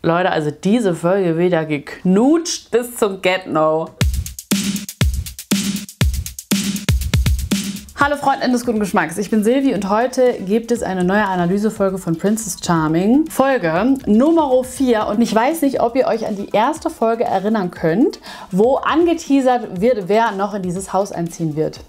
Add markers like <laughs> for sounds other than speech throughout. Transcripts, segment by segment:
Leute, also diese Folge wieder geknutscht bis zum Get-No. Hallo Freundinnen des guten Geschmacks, ich bin Silvi und heute gibt es eine neue Analysefolge von Princess Charming. Folge Nummer 4 und ich weiß nicht, ob ihr euch an die erste Folge erinnern könnt, wo angeteasert wird, wer noch in dieses Haus einziehen wird.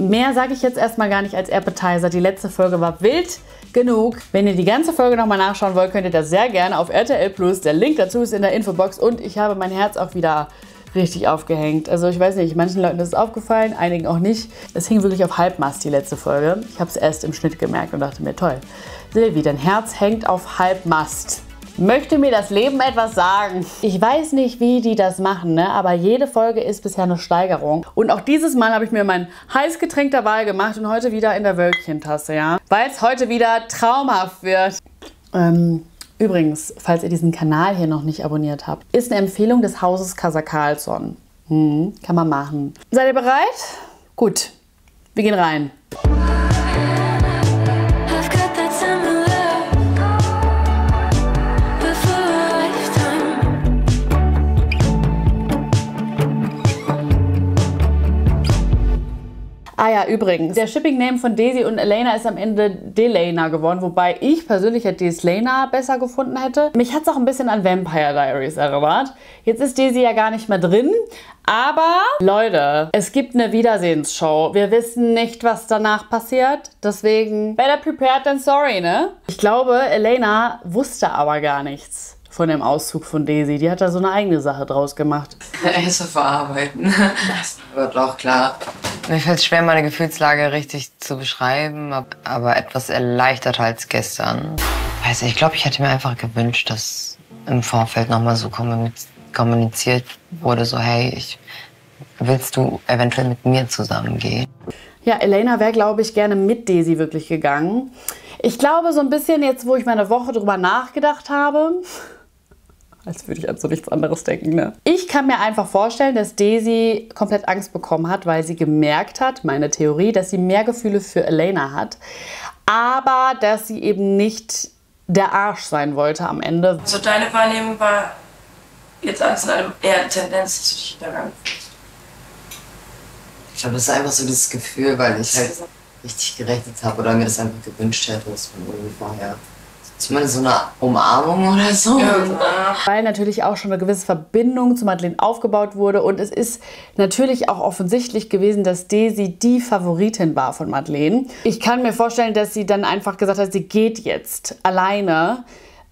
Mehr sage ich jetzt erstmal gar nicht als Appetizer. Die letzte Folge war wild genug. Wenn ihr die ganze Folge nochmal nachschauen wollt, könnt ihr das sehr gerne auf RTL Plus. Der Link dazu ist in der Infobox und ich habe mein Herz auch wieder richtig aufgehängt. Also ich weiß nicht, manchen Leuten ist es aufgefallen, einigen auch nicht. Es hing wirklich auf Halbmast die letzte Folge. Ich habe es erst im Schnitt gemerkt und dachte mir, toll. Silvi, dein Herz hängt auf Halbmast. Möchte mir das Leben etwas sagen? Ich weiß nicht, wie die das machen, ne? aber jede Folge ist bisher eine Steigerung. Und auch dieses Mal habe ich mir mein Heißgetränk dabei gemacht und heute wieder in der Wölkchentasse, ja? Weil es heute wieder traumhaft wird. Ähm, übrigens, falls ihr diesen Kanal hier noch nicht abonniert habt, ist eine Empfehlung des Hauses Casa Carlsson. Hm, kann man machen. Seid ihr bereit? Gut, wir gehen rein. Ah ja, übrigens, der Shipping-Name von Daisy und Elena ist am Ende Delana geworden, wobei ich persönlich hätte Deslana besser gefunden hätte. Mich hat es auch ein bisschen an Vampire Diaries erinnert. Jetzt ist Daisy ja gar nicht mehr drin, aber Leute, es gibt eine Wiedersehensshow. Wir wissen nicht, was danach passiert, deswegen better prepared than sorry, ne? Ich glaube, Elena wusste aber gar nichts von dem Auszug von Daisy. Die hat da so eine eigene Sache draus gemacht. <laughs> Essen verarbeiten. Das wird auch klar. Mir fällt es schwer, meine Gefühlslage richtig zu beschreiben, ab- aber etwas erleichtert als gestern. Weiß ich, glaube, ich hätte mir einfach gewünscht, dass im Vorfeld nochmal so kommuniz- kommuniziert wurde, so hey, ich, willst du eventuell mit mir zusammengehen? Ja, Elena wäre, glaube ich, gerne mit Daisy wirklich gegangen. Ich glaube, so ein bisschen jetzt, wo ich meine Woche drüber nachgedacht habe, als würde ich an so nichts anderes denken, ne? Ich kann mir einfach vorstellen, dass Daisy komplett Angst bekommen hat, weil sie gemerkt hat, meine Theorie, dass sie mehr Gefühle für Elena hat, aber dass sie eben nicht der Arsch sein wollte am Ende. So deine Wahrnehmung war jetzt alles in allem eher Tendenz zu dich hintergangen. Ich glaube, das ist einfach so dieses Gefühl, weil ich halt richtig gerechnet habe oder mir das einfach gewünscht hätte, dass man irgendwie vorher zumindest so eine Umarmung oder so. weil natürlich auch schon eine gewisse Verbindung zu Madeleine aufgebaut wurde. Und es ist natürlich auch offensichtlich gewesen, dass Daisy die Favoritin war von Madeleine. Ich kann mir vorstellen, dass sie dann einfach gesagt hat, sie geht jetzt alleine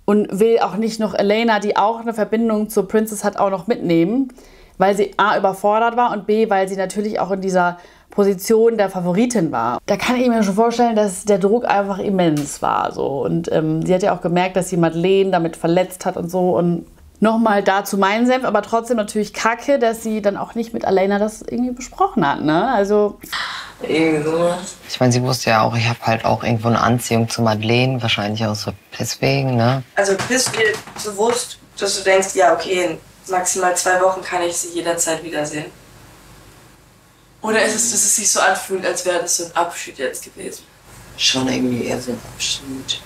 und will auch nicht noch Elena, die auch eine Verbindung zur Princess hat, auch noch mitnehmen, weil sie A überfordert war und B, weil sie natürlich auch in dieser Position der Favoritin war. Da kann ich mir schon vorstellen, dass der Druck einfach immens war. So. Und ähm, sie hat ja auch gemerkt, dass sie Madeleine damit verletzt hat und so. Und nochmal dazu mein Senf, aber trotzdem natürlich kacke, dass sie dann auch nicht mit Elena das irgendwie besprochen hat. Ne? Also Irgendwie sowas. Ich meine, sie wusste ja auch, ich habe halt auch irgendwo eine Anziehung zu Madeleine, wahrscheinlich auch so deswegen, ne? Also bist du dir bewusst, dass du denkst, ja okay, in maximal zwei Wochen kann ich sie jederzeit wiedersehen? Oder ist es, dass es sich so anfühlt, als wäre das so ein Abschied jetzt gewesen? Schon irgendwie eher so ein Abschied.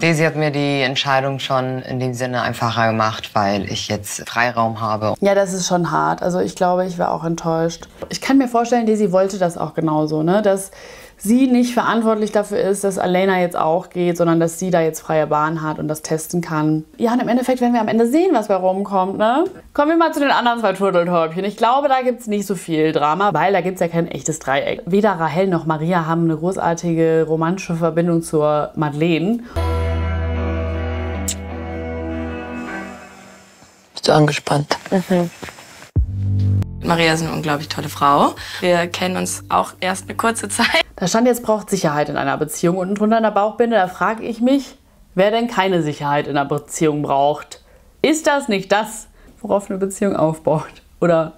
Daisy hat mir die Entscheidung schon in dem Sinne einfacher gemacht, weil ich jetzt Freiraum habe. ja, das ist schon hart. Also ich glaube, ich war auch enttäuscht. Ich kann mir vorstellen, Daisy wollte das auch genauso, ne? dass sie nicht verantwortlich dafür ist, dass Elena jetzt auch geht, sondern dass sie da jetzt freie Bahn hat und das testen kann. Ja, und im Endeffekt werden wir am Ende sehen, was bei rumkommt. Ne? Kommen wir mal zu den anderen zwei Turteltäubchen. Ich glaube, da gibt es nicht so viel Drama, weil da gibt es ja kein echtes Dreieck. Weder Rahel noch Maria haben eine großartige romantische Verbindung zur Madeleine. Bist du angespannt? Maria ist eine unglaublich tolle Frau. Wir kennen uns auch erst eine kurze Zeit. Da stand jetzt braucht Sicherheit in einer Beziehung. Unten drunter in der Bauchbinde, da frage ich mich, wer denn keine Sicherheit in einer Beziehung braucht. Ist das nicht das, worauf eine Beziehung aufbaut? Oder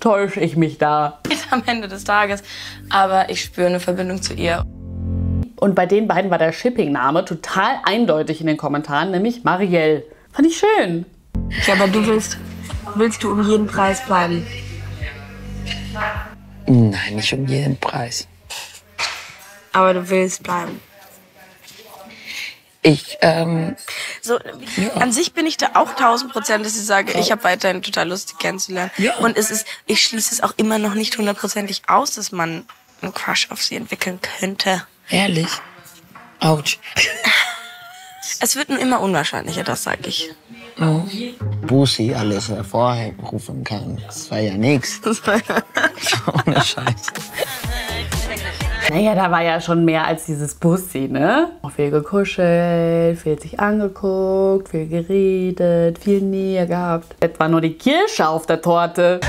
täusche ich mich da? am Ende des Tages. Aber ich spüre eine Verbindung zu ihr. Und bei den beiden war der Shipping-Name total eindeutig in den Kommentaren, nämlich Marielle. Fand ich schön. Ja, aber du willst, willst du um jeden Preis bleiben? Nein, nicht um jeden Preis. Aber du willst bleiben. Ich, ähm, So, an sich bin ich da auch tausend Prozent, dass ich sage, ich habe weiterhin total Lust, die kennenzulernen. Und es ist, ich schließe es auch immer noch nicht hundertprozentig aus, dass man einen Crush auf sie entwickeln könnte. ehrlich. Autsch. <laughs> Es wird nur immer unwahrscheinlicher, das sage ich. Busi alles hervorrufen kann. Das war ja nichts. <laughs> Ohne Scheiß. Naja, da war ja schon mehr als dieses Bussi, ne? Auch viel gekuschelt, viel sich angeguckt, viel geredet, viel Nähe gehabt. Das war nur die Kirsche auf der Torte.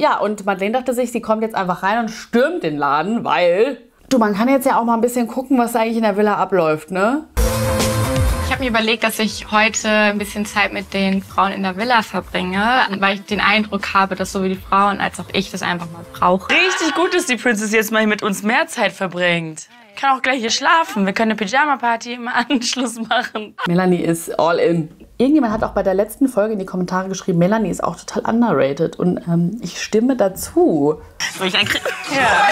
Ja, und Madeleine dachte sich, sie kommt jetzt einfach rein und stürmt den Laden, weil... Du, man kann jetzt ja auch mal ein bisschen gucken, was eigentlich in der Villa abläuft, ne? Ich habe mir überlegt, dass ich heute ein bisschen Zeit mit den Frauen in der Villa verbringe, weil ich den Eindruck habe, dass sowohl die Frauen als auch ich das einfach mal brauche. Richtig gut, dass die Princess jetzt mal mit uns mehr Zeit verbringt. Kann auch gleich hier schlafen. Wir können eine Pyjama-Party im Anschluss machen. Melanie ist all in. Irgendjemand hat auch bei der letzten Folge in die Kommentare geschrieben, Melanie ist auch total underrated. Und ähm, ich stimme dazu. Soll ich einen Kri- Ja,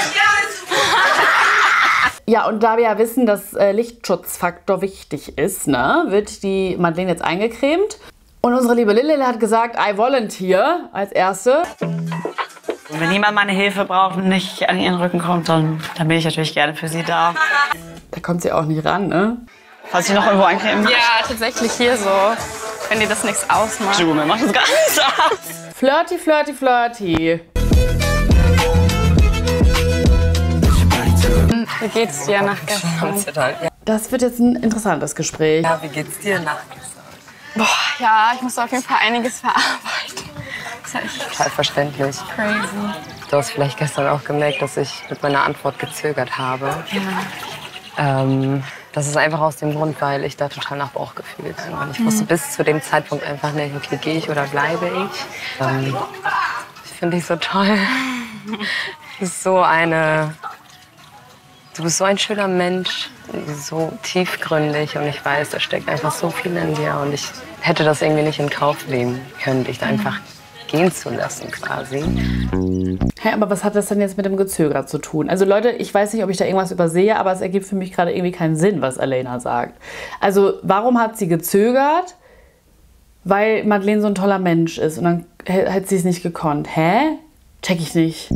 und da wir ja wissen, dass äh, Lichtschutzfaktor wichtig ist, ne, wird die Madeleine jetzt eingecremt. Und unsere liebe Lilly hat gesagt, I volunteer als erste. Und wenn jemand meine Hilfe braucht und nicht an ihren Rücken kommt, dann, dann bin ich natürlich gerne für sie da. Da kommt sie auch nicht ran, ne? Falls ich noch irgendwo eincremen Ja, tatsächlich hier so, wenn dir das nichts ausmacht. Du, mir macht das gar nichts aus. Flirty, flirty, flirty. Geht's dir nach gestern? Das wird jetzt ein interessantes Gespräch. Ja, wie geht's dir nach? Ja, ich muss auf jeden Fall einiges verarbeiten. Das ist ja echt Total verständlich. crazy. Du hast vielleicht gestern auch gemerkt, dass ich mit meiner Antwort gezögert habe. Ähm, das ist einfach aus dem Grund, weil ich da total nach Bauchgefühl bin. Und ich wusste bis zu dem Zeitpunkt einfach nicht, okay, gehe ich oder bleibe ich. Ähm, ich finde dich so toll. <laughs> Du bist so eine. Du bist so ein schöner Mensch, so tiefgründig und ich weiß, da steckt einfach so viel in dir und ich hätte das irgendwie nicht in Kauf nehmen können, dich da einfach gehen zu lassen quasi. Hä, aber was hat das denn jetzt mit dem Gezöger zu tun? Also Leute, ich weiß nicht, ob ich da irgendwas übersehe, aber es ergibt für mich gerade irgendwie keinen Sinn, was Elena sagt. Also warum hat sie gezögert? Weil Madeleine so ein toller Mensch ist und dann hä- hätte sie es nicht gekonnt. Hä? Check ich nicht.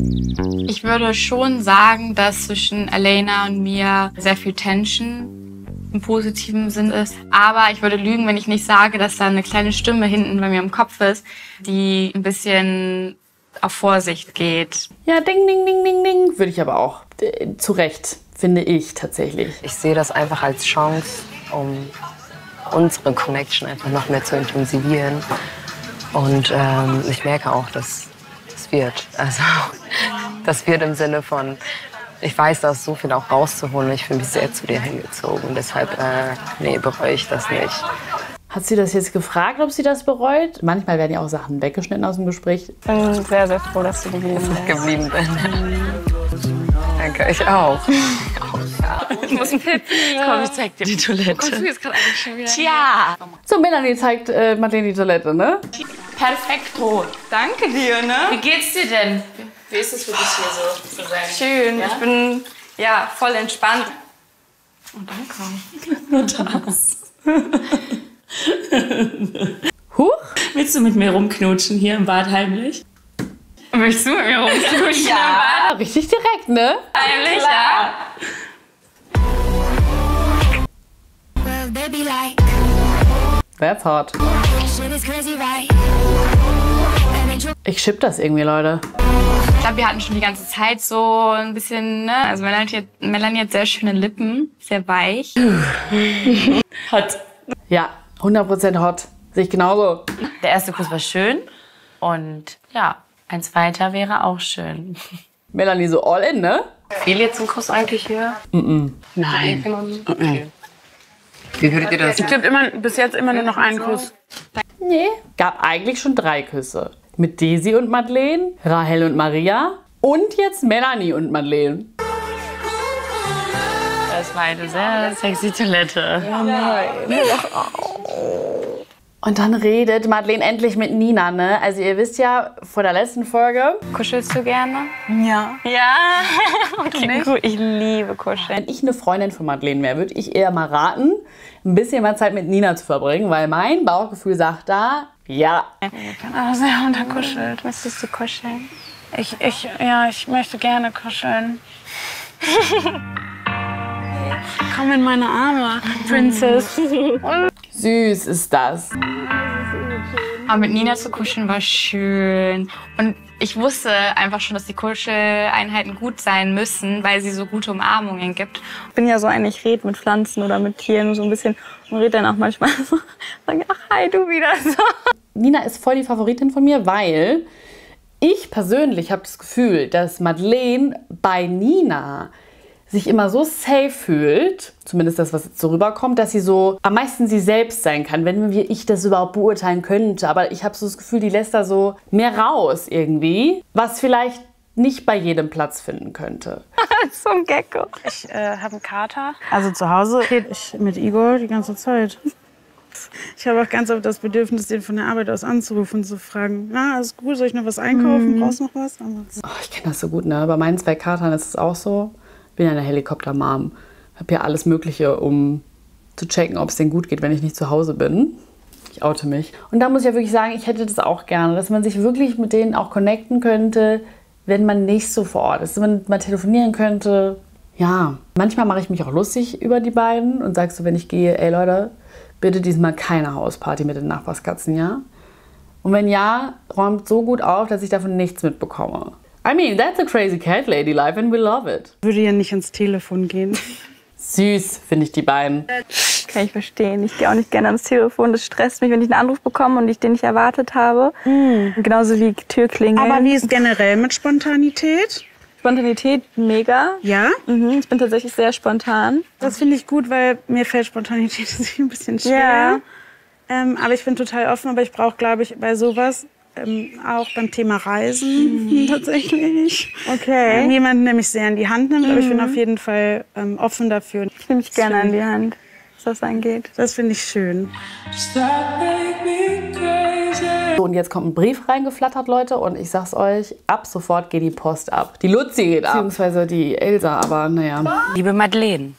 Ich würde schon sagen, dass zwischen Elena und mir sehr viel Tension im positiven Sinn ist. Aber ich würde lügen, wenn ich nicht sage, dass da eine kleine Stimme hinten bei mir im Kopf ist, die ein bisschen auf Vorsicht geht. Ja, ding, ding, ding, ding, ding. Würde ich aber auch. Äh, zu Recht, finde ich tatsächlich. Ich sehe das einfach als Chance, um unsere Connection einfach noch mehr zu intensivieren. Und ähm, ich merke auch, dass das wird. Also <laughs> das wird im Sinne von, ich weiß, da ist so viel auch rauszuholen. Ich fühle mich sehr zu dir hingezogen. Deshalb, äh, nee, bereue ich das nicht. Hat sie das jetzt gefragt, ob sie das bereut? Manchmal werden ja auch Sachen weggeschnitten aus dem Gespräch. Ich bin sehr, sehr froh, dass du geblieben bist. Geblieben bin. Danke, ich auch. <laughs> Ich muss ein Pipi. Komm, ich zeig dir die Toilette. Kommst du jetzt gerade eigentlich schon wieder? Tja. So, Melanie zeigt äh, Madeleine die Toilette, ne? Perfekto. Danke dir, ne? Wie geht's dir denn? Wie ist es für dich hier so zu sein? Schön. Ich bin ja voll entspannt. Huch. Willst du mit mir rumknutschen hier im Bad heimlich? Willst du mit mir rumknutschen? Ja. Richtig direkt, ne? Heimlich, ja. That's hot. Ich schipp das irgendwie, Leute. Ich glaube, wir hatten schon die ganze Zeit so ein bisschen, ne? Also Melanie hat, Melanie hat sehr schöne Lippen, sehr weich. <laughs> Hot. Ja, 100% hot. Sehe ich genauso. Der erste Kuss war schön. Und ja, ein zweiter wäre auch schön. Melanie so all in, ne? Viel jetzt ein Kuss eigentlich hier? Nein. Wie würdet ihr das? Es gibt immer, bis jetzt immer nur noch einen Kuss. Nee. Gab eigentlich schon drei Küsse. Mit Daisy und Madeleine, Rahel und Maria und jetzt Melanie und Madeleine. Das war eine sehr sexy Toilette. Und dann redet Madeleine endlich mit Nina, ne? Also ihr wisst ja, vor der letzten Folge, Kuschelst du gerne? Ja. Ja. <laughs> Okay, gut. Ich liebe Kuscheln. wenn ich eine Freundin von Madeleine wäre, würde ich eher mal raten, ein bisschen mal Zeit mit Nina zu verbringen, weil mein Bauchgefühl sagt da, ja. Ah, sehr unterkuschelt. Möchtest du kuscheln? Ich, ich, ja, ich möchte gerne kuscheln. <laughs> Komm in meine Arme, Princess. <laughs> Süß ist das. Aber mit Nina zu kuscheln war schön. Und ich wusste einfach schon, dass die Kuscheleinheiten gut sein müssen, weil sie so gute Umarmungen gibt. Ich bin ja so eine, ich rede mit Pflanzen oder mit Tieren so ein bisschen und rede dann auch manchmal so, <laughs> sage, ach, hi, du wieder. So. Nina ist voll die Favoritin von mir, weil ich persönlich habe das Gefühl, dass Madeleine bei Nina sich immer so safe fühlt, zumindest das, was jetzt so rüberkommt, dass sie so am meisten sie selbst sein kann, wenn wir ich das überhaupt beurteilen könnte. Aber ich habe so das Gefühl, die lässt da so mehr raus irgendwie, was vielleicht nicht bei jedem Platz finden könnte. <laughs> so ein Gecko. Ich äh, habe einen Kater. Also zu Hause rede ich mit Igor die ganze Zeit. Ich habe auch ganz oft das Bedürfnis, den von der Arbeit aus anzurufen und zu fragen, na, alles gut, soll ich noch was einkaufen? Brauchst du noch was? Oh, ich kenne das so gut, ne? Bei meinen zwei Katern ist es auch so. Bin ja eine Helikopter-Mom. Habe ja alles Mögliche, um zu checken, ob es denen gut geht, wenn ich nicht zu Hause bin. Ich oute mich. Und da muss ich ja wirklich sagen, ich hätte das auch gerne, dass man sich wirklich mit denen auch connecten könnte, wenn man nicht so vor Ort ist. Dass man mal telefonieren könnte. Ja, manchmal mache ich mich auch lustig über die beiden und sage so, wenn ich gehe, ey Leute, bitte diesmal keine Hausparty mit den Nachbarskatzen, ja? Und wenn ja, räumt so gut auf, dass ich davon nichts mitbekomme. I mean, that's a crazy cat lady life and we love it. ich würde ja nicht ans Telefon gehen. Süß, finde ich die beiden. Kann ich verstehen. Ich gehe auch nicht gerne ans Telefon. Das stresst mich, wenn ich einen Anruf bekomme und ich den nicht erwartet habe. Genauso wie Türklingeln. Aber wie ist generell mit Spontanität? Spontanität mega. Ja? Mhm, ich bin tatsächlich sehr spontan. Das finde ich gut, weil mir fällt Spontanität <laughs> ein bisschen schwer. Ja. Ähm, aber ich bin total offen, aber ich brauche, glaube ich, bei sowas ähm, auch beim Thema Reisen <laughs> tatsächlich. Okay. Ähm, jemanden, der mich sehr in die Hand nimmt, aber ich bin auf jeden Fall ähm, offen dafür. Ich nehme mich gerne an die Hand, was das angeht. Das finde ich schön. So, und jetzt kommt ein Brief reingeflattert, Leute, und ich sag's euch, ab sofort geht die Post ab. Die Luzi geht ab. Beziehungsweise die Elsa, aber naja. Liebe Madeleine,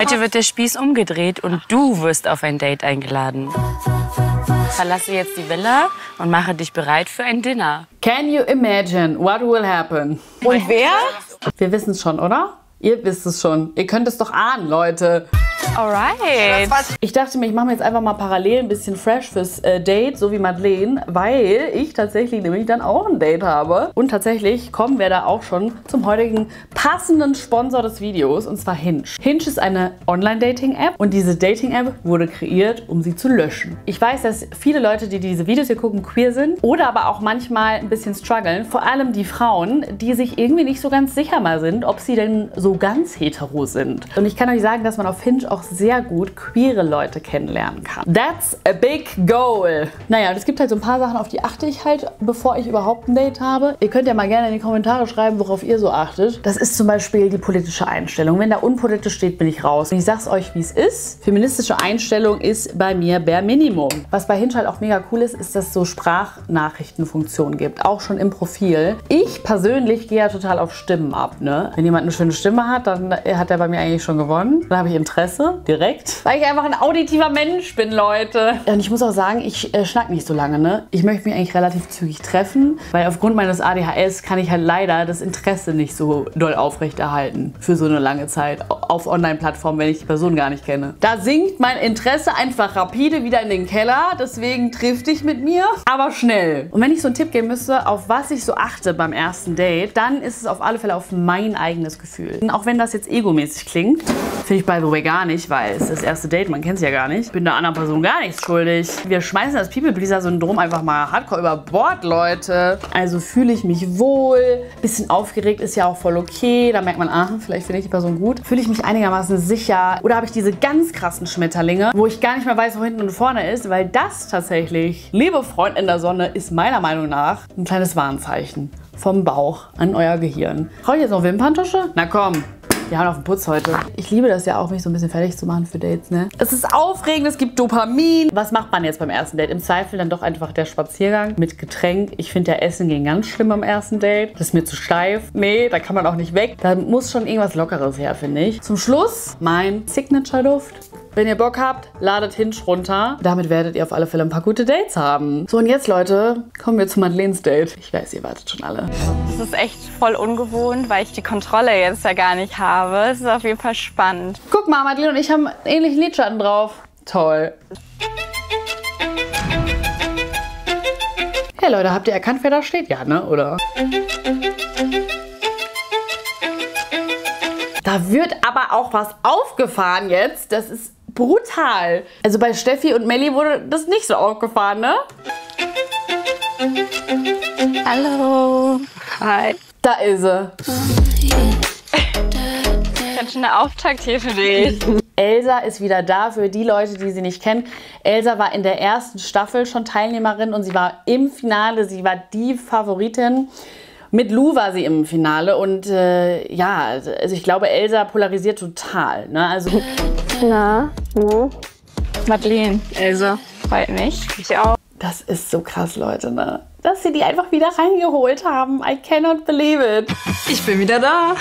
heute wird der Spieß umgedreht und du wirst auf ein Date eingeladen. Verlasse jetzt die Villa und mache dich bereit für ein Dinner. Can you imagine what will happen? Und wer? Wir wissen es schon, oder? Ihr wisst es schon. Ihr könnt es doch ahnen, Leute. Alright. Ich dachte mir, ich mache mir jetzt einfach mal parallel ein bisschen fresh fürs äh, Date, so wie Madeleine, weil ich tatsächlich nämlich dann auch ein Date habe. Und tatsächlich kommen wir da auch schon zum heutigen passenden Sponsor des Videos, und zwar Hinge. Hinge ist eine Online-Dating-App und diese Dating-App wurde kreiert, um sie zu löschen. Ich weiß, dass viele Leute, die diese Videos hier gucken, queer sind oder aber auch manchmal ein bisschen strugglen. Vor allem die Frauen, die sich irgendwie nicht so ganz sicher mal sind, ob sie denn so ganz hetero sind. Und ich kann euch sagen, dass man auf Hinge auch sehr gut queere Leute kennenlernen kann. That's a big goal. Naja, es gibt halt so ein paar Sachen, auf die achte ich halt, bevor ich überhaupt ein Date habe. Ihr könnt ja mal gerne in die Kommentare schreiben, worauf ihr so achtet. Das ist zum Beispiel die politische Einstellung. Wenn da unpolitisch steht, bin ich raus. Und ich sag's euch, wie es ist. Feministische Einstellung ist bei mir bare Minimum. Was bei Hinge halt auch mega cool ist, ist, dass es so Sprachnachrichtenfunktionen gibt. Auch schon im Profil. Ich persönlich gehe ja total auf Stimmen ab. Ne? Wenn jemand eine schöne Stimme hat, dann hat er bei mir eigentlich schon gewonnen. Dann habe ich Interesse direkt. Weil ich einfach ein auditiver Mensch bin, Leute. Und ich muss auch sagen, ich äh, schnack nicht so lange. Ne? Ich möchte mich eigentlich relativ zügig treffen, weil aufgrund meines ADHS kann ich halt leider das Interesse nicht so doll aufrechterhalten für so eine lange Zeit auf Online-Plattformen, wenn ich die Person gar nicht kenne. Da sinkt mein Interesse einfach rapide wieder in den Keller. Deswegen triff dich mit mir, aber schnell. Und wenn ich so einen Tipp geben müsste, auf was ich so achte beim ersten Date, dann ist es auf alle Fälle auf mein eigenes Gefühl. Und auch wenn das jetzt egomäßig klingt, finde ich by the way gar nicht, es ist das erste Date, man kennt es ja gar nicht. Ich bin der anderen Person gar nichts schuldig. Wir schmeißen das People-Pleaser-Syndrom einfach mal hardcore über Bord, Leute. Also fühle ich mich wohl. Bisschen aufgeregt ist ja auch voll okay. Da merkt man, ah, vielleicht finde ich die Person gut. Fühle ich mich einigermaßen sicher? Oder habe ich diese ganz krassen Schmetterlinge, wo ich gar nicht mehr weiß, wo hinten und vorne ist? Weil das tatsächlich, liebe Freund in der Sonne, ist meiner Meinung nach ein kleines Warnzeichen. Vom Bauch an euer Gehirn. Brauche ich jetzt noch Wimperntusche? Na komm. Wir haben auf den Putz heute. Ich liebe das ja auch, mich so ein bisschen fertig zu machen für Dates, ne? Es ist aufregend, es gibt Dopamin. Was macht man jetzt beim ersten Date? Im Zweifel dann doch einfach der Spaziergang mit Getränk. Ich finde ja Essen gehen ganz schlimm am ersten Date. Das ist mir zu steif. Nee, da kann man auch nicht weg. Da muss schon irgendwas Lockeres her, finde ich. Zum Schluss mein Signature-Duft. Wenn ihr Bock habt, ladet Hinge runter. Damit werdet ihr auf alle Fälle ein paar gute Dates haben. So, und jetzt, Leute, kommen wir zu Madeleines Date. Ich weiß, ihr wartet schon alle. Das ist echt voll ungewohnt, weil ich die Kontrolle jetzt ja gar nicht habe. Es ist auf jeden Fall spannend. Guck mal, Madeleine und ich haben einen ähnlichen Lidschatten drauf. Toll. Hey Leute, habt ihr erkannt, wer da steht? Ja, ne? Oder? Da wird aber auch was aufgefahren jetzt. Das ist brutal. Also bei Steffi und Melli wurde das nicht so aufgefahren, ne? Hallo. Hi. Da ist sie. Ganz schön der Auftakt hier für dich. Elsa ist wieder da für die Leute, die sie nicht kennen. Elsa war in der ersten Staffel schon Teilnehmerin und sie war im Finale. Sie war die Favoritin. Mit Lou war sie im Finale und äh, ja, also ich glaube, Elsa polarisiert total. Ne? Also Na, wo? Madeleine. Elsa. Freut mich. Ich auch. das ist so krass, Leute, ne? Dass sie die einfach wieder reingeholt haben. I cannot believe it. Ich bin wieder da.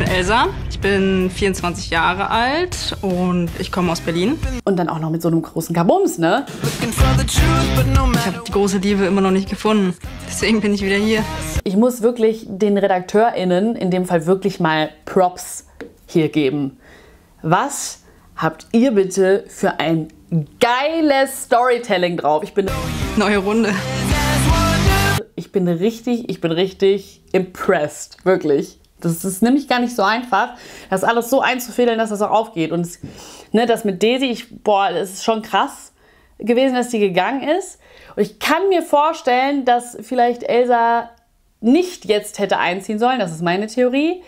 Ich bin Elsa. Ich bin 24 Jahre alt und ich komme aus Berlin. Und dann auch noch mit so einem großen Kabums, ne? Ich habe die große Liebe immer noch nicht gefunden. Deswegen bin ich wieder hier. Ich muss wirklich den RedakteurInnen in dem Fall wirklich mal Props hier geben. Was habt ihr bitte für ein geiles Storytelling drauf? Ich bin, Neue Runde. ich bin richtig, ich bin richtig impressed. Wirklich. Das ist nämlich gar nicht so einfach, das alles so einzufädeln, dass das auch aufgeht. Und es, ne, das mit Daisy, ich, boah, das ist schon krass gewesen, dass die gegangen ist. Und ich kann mir vorstellen, dass vielleicht Elsa nicht jetzt hätte einziehen sollen. Das ist meine Theorie.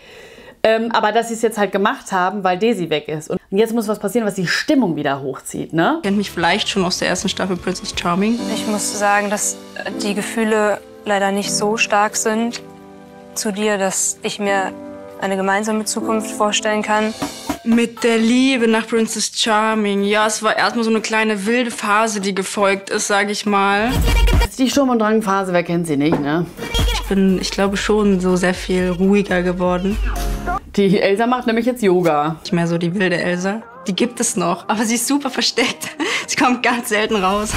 Ähm, aber dass sie es jetzt halt gemacht haben, weil Daisy weg ist. Und jetzt muss was passieren, was die Stimmung wieder hochzieht, ne? Kennt mich vielleicht schon aus der ersten Staffel Princess Charming. Ich muss sagen, dass die Gefühle leider nicht so stark sind zu dir, dass ich mir eine gemeinsame Zukunft vorstellen kann. Mit der Liebe nach Princess Charming. Ja, es war erstmal so eine kleine wilde Phase, die gefolgt ist, sage ich mal. Die Sturm- und Drangphase, wer kennt sie nicht, ne? Ich bin, ich glaube, schon so sehr viel ruhiger geworden. Die Elsa macht nämlich jetzt Yoga. Nicht mehr so die wilde Elsa. Die gibt es noch, aber sie ist super versteckt. <laughs> Sie kommt ganz selten raus.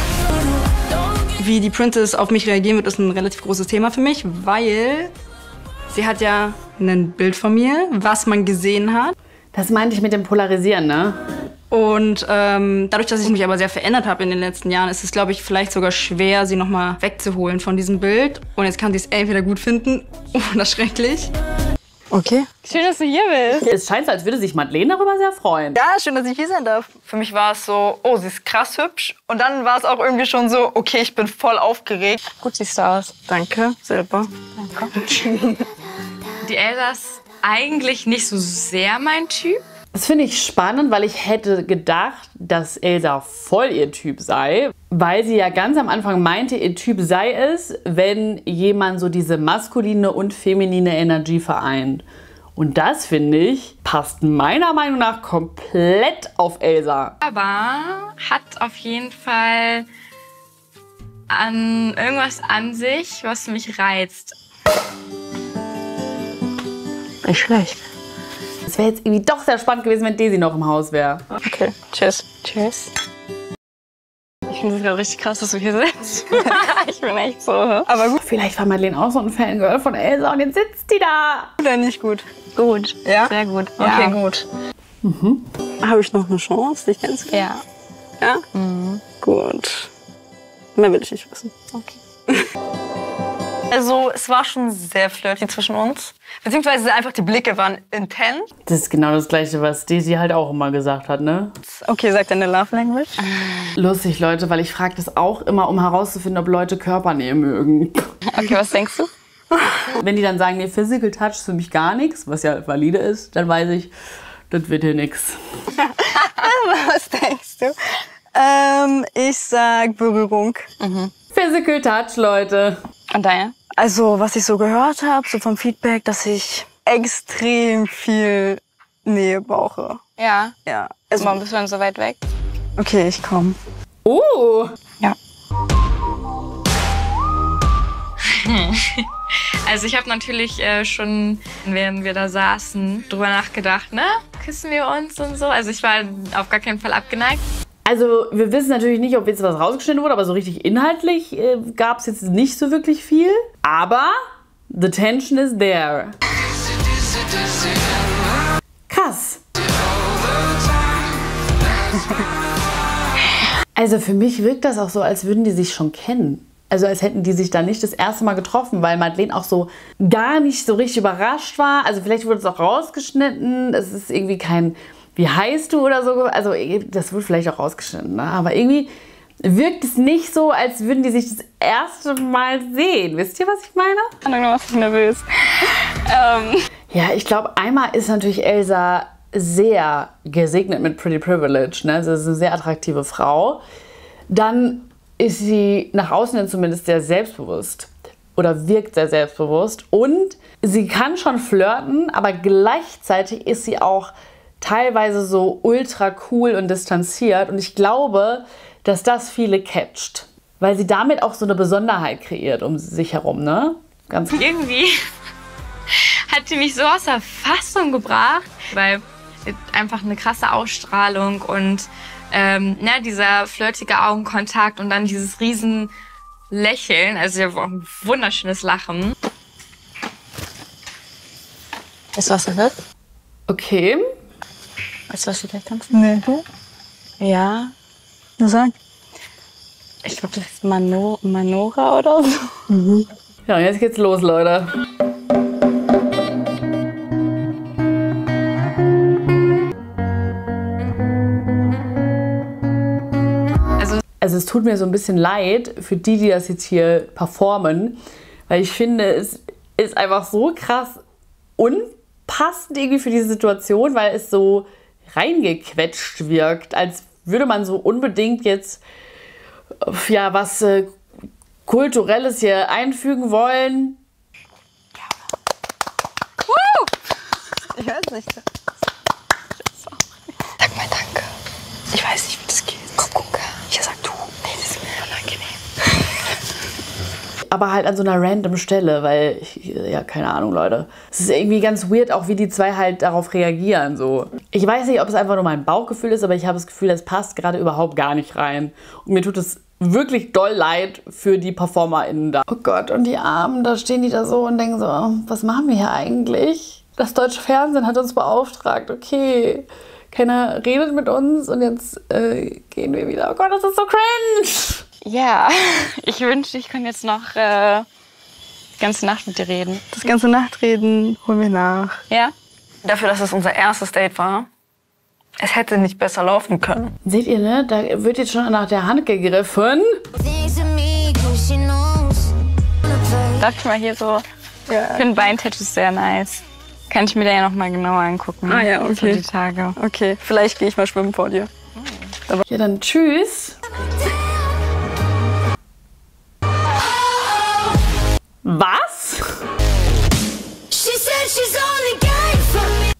Wie die Princess auf mich reagieren wird, ist ein relativ großes Thema für mich, weil sie hat ja ein Bild von mir, was man gesehen hat. Das meinte ich mit dem Polarisieren, ne? Und ähm, dadurch, dass ich mich aber sehr verändert habe in den letzten Jahren, ist es, glaube ich, vielleicht sogar schwer, sie nochmal wegzuholen von diesem Bild. Und jetzt kann sie es entweder gut finden <laughs> oder schrecklich. Okay. Schön, dass du hier bist. Es scheint so, als würde sich Madeleine darüber sehr freuen. Ja, schön, dass ich hier sein darf. Für mich war es so, oh, sie ist krass hübsch. Und dann war es auch irgendwie schon so, okay, ich bin voll aufgeregt. Gut siehst du aus. Danke, selber. Die Elsa ist eigentlich nicht so sehr mein Typ. Das finde ich spannend, weil ich hätte gedacht, dass Elsa voll ihr Typ sei, weil sie ja ganz am Anfang meinte, ihr Typ sei es, wenn jemand so diese maskuline und feminine Energie vereint. Und das finde ich passt meiner Meinung nach komplett auf Elsa. Aber hat auf jeden Fall an irgendwas an sich, was mich reizt. Nicht schlecht. Es wäre jetzt irgendwie doch sehr spannend gewesen, wenn Daisy noch im Haus wäre. Okay, tschüss. Tschüss. Ich finde es gerade richtig krass, dass du hier sitzt. <laughs> ich bin echt so. Aber gut, vielleicht war Madeleine auch so ein Fangirl von Elsa und jetzt sitzt die da. Oder nicht gut? Gut. Ja? Sehr gut. Okay, ja. gut. Habe ich noch eine Chance, dich kennenzulernen? Ja. Ja? Gut. Mehr will ich nicht wissen. <laughs> Also es war schon sehr flirty zwischen uns. Beziehungsweise einfach die Blicke waren intens. Das ist genau das Gleiche, was Daisy halt auch immer gesagt hat, ne? Okay, sag deine Love Language. Lustig, Leute, weil ich frage das auch immer, um herauszufinden, ob Leute Körpernähe mögen. Okay, was denkst du? <laughs> Wenn die dann sagen, nee, Physical Touch ist für mich gar nichts, was ja valide ist, dann weiß ich, das wird hier nix. <laughs> Was denkst du? Ähm, ich sag Berührung. Physical Touch, Leute. Und deine? Also, was ich so gehört habe, so vom Feedback, dass ich extrem viel Nähe brauche. Ja. Ja. Also, Warum bist du dann so weit weg? Okay, ich komme. Oh! Ja. <laughs> Also ich habe natürlich äh, schon, während wir da saßen, drüber nachgedacht, ne? Küssen wir uns und so. Also ich war auf gar keinen Fall abgeneigt. Also, wir wissen natürlich nicht, ob jetzt was rausgeschnitten wurde, aber so richtig inhaltlich äh, gab es jetzt nicht so wirklich viel. Aber the tension is there. Krass. <laughs> Also für mich wirkt das auch so, als würden die sich schon kennen. Also als hätten die sich da nicht das erste Mal getroffen, weil Madeleine auch so gar nicht so richtig überrascht war. Also vielleicht wurde es auch rausgeschnitten. Es ist irgendwie kein, wie heißt du oder so. Also das wurde vielleicht auch rausgeschnitten. Ne? Aber irgendwie wirkt es nicht so, als würden die sich das erste Mal sehen. Wisst ihr, was ich meine? Ich bin was nervös. ähm. Ja, ich glaube, einmal ist natürlich Elsa sehr gesegnet mit Pretty Privilege. Ne? Also, sie ist eine sehr attraktive Frau. Dann ist sie nach außen hin zumindest sehr selbstbewusst oder wirkt sehr selbstbewusst. Und sie kann schon flirten, aber gleichzeitig ist sie auch teilweise so ultra cool und distanziert. Und ich glaube, dass das viele catcht. Weil sie damit auch so eine Besonderheit kreiert um sich herum, ne? Ganz Irgendwie <laughs> hat sie mich so aus der Fassung gebracht, weil einfach eine krasse Ausstrahlung und ähm, ne, dieser flirtige Augenkontakt und dann dieses riesen Lächeln, also ja, ein wunderschönes Lachen. Du, was das ist? Okay. Weißt du, was sie gleich tanzen? Nee, du? Ja. Du sag. Ich glaube, das ist Mano Manora oder so. Mhm. Ja, und jetzt geht's los, Leute. Also, also es tut mir so ein bisschen leid für die, die das jetzt hier performen, weil ich finde, es ist einfach so krass unpassend irgendwie für diese Situation, weil es so reingequetscht wirkt, als würde man so unbedingt jetzt ja was äh, kulturelles hier einfügen wollen. Ich weiß nicht. Sag mal danke. Ich weiß nicht, wie das geht. Komm, guck. Ja, sag du. Nee, das ist mir unangenehm. Aber halt an so einer random Stelle, weil, ich, ja, keine Ahnung, Leute. Es ist irgendwie ganz weird, auch wie die zwei halt darauf reagieren, so. Ich weiß nicht, ob es einfach nur mein Bauchgefühl ist, aber ich habe das Gefühl, es passt gerade überhaupt gar nicht rein. Und mir tut es wirklich doll leid für die PerformerInnen da. Oh Gott, und die Armen, da stehen die da so und denken so, was machen wir hier eigentlich? Das deutsche Fernsehen hat uns beauftragt, okay. Keiner redet mit uns und jetzt äh, gehen wir wieder. Oh Gott, das ist so cringe! Ja, <laughs> ich wünschte, ich könnte jetzt noch äh, die ganze Nacht mit dir reden. Das ganze Nachtreden holen wir nach. Ja? Dafür, dass es unser erstes Date war, es hätte nicht besser laufen können. Seht ihr, ne? Da wird jetzt schon nach der Hand gegriffen. Darf ich mal hier so? Ja. Ich finde Beintattoos sehr nice. Kann ich mir da ja noch mal genauer angucken. Ah ja, So okay. die Tage. Okay, vielleicht gehe ich mal schwimmen vor dir. Ja, dann tschüss. <laughs> Was? She said she's only game for me.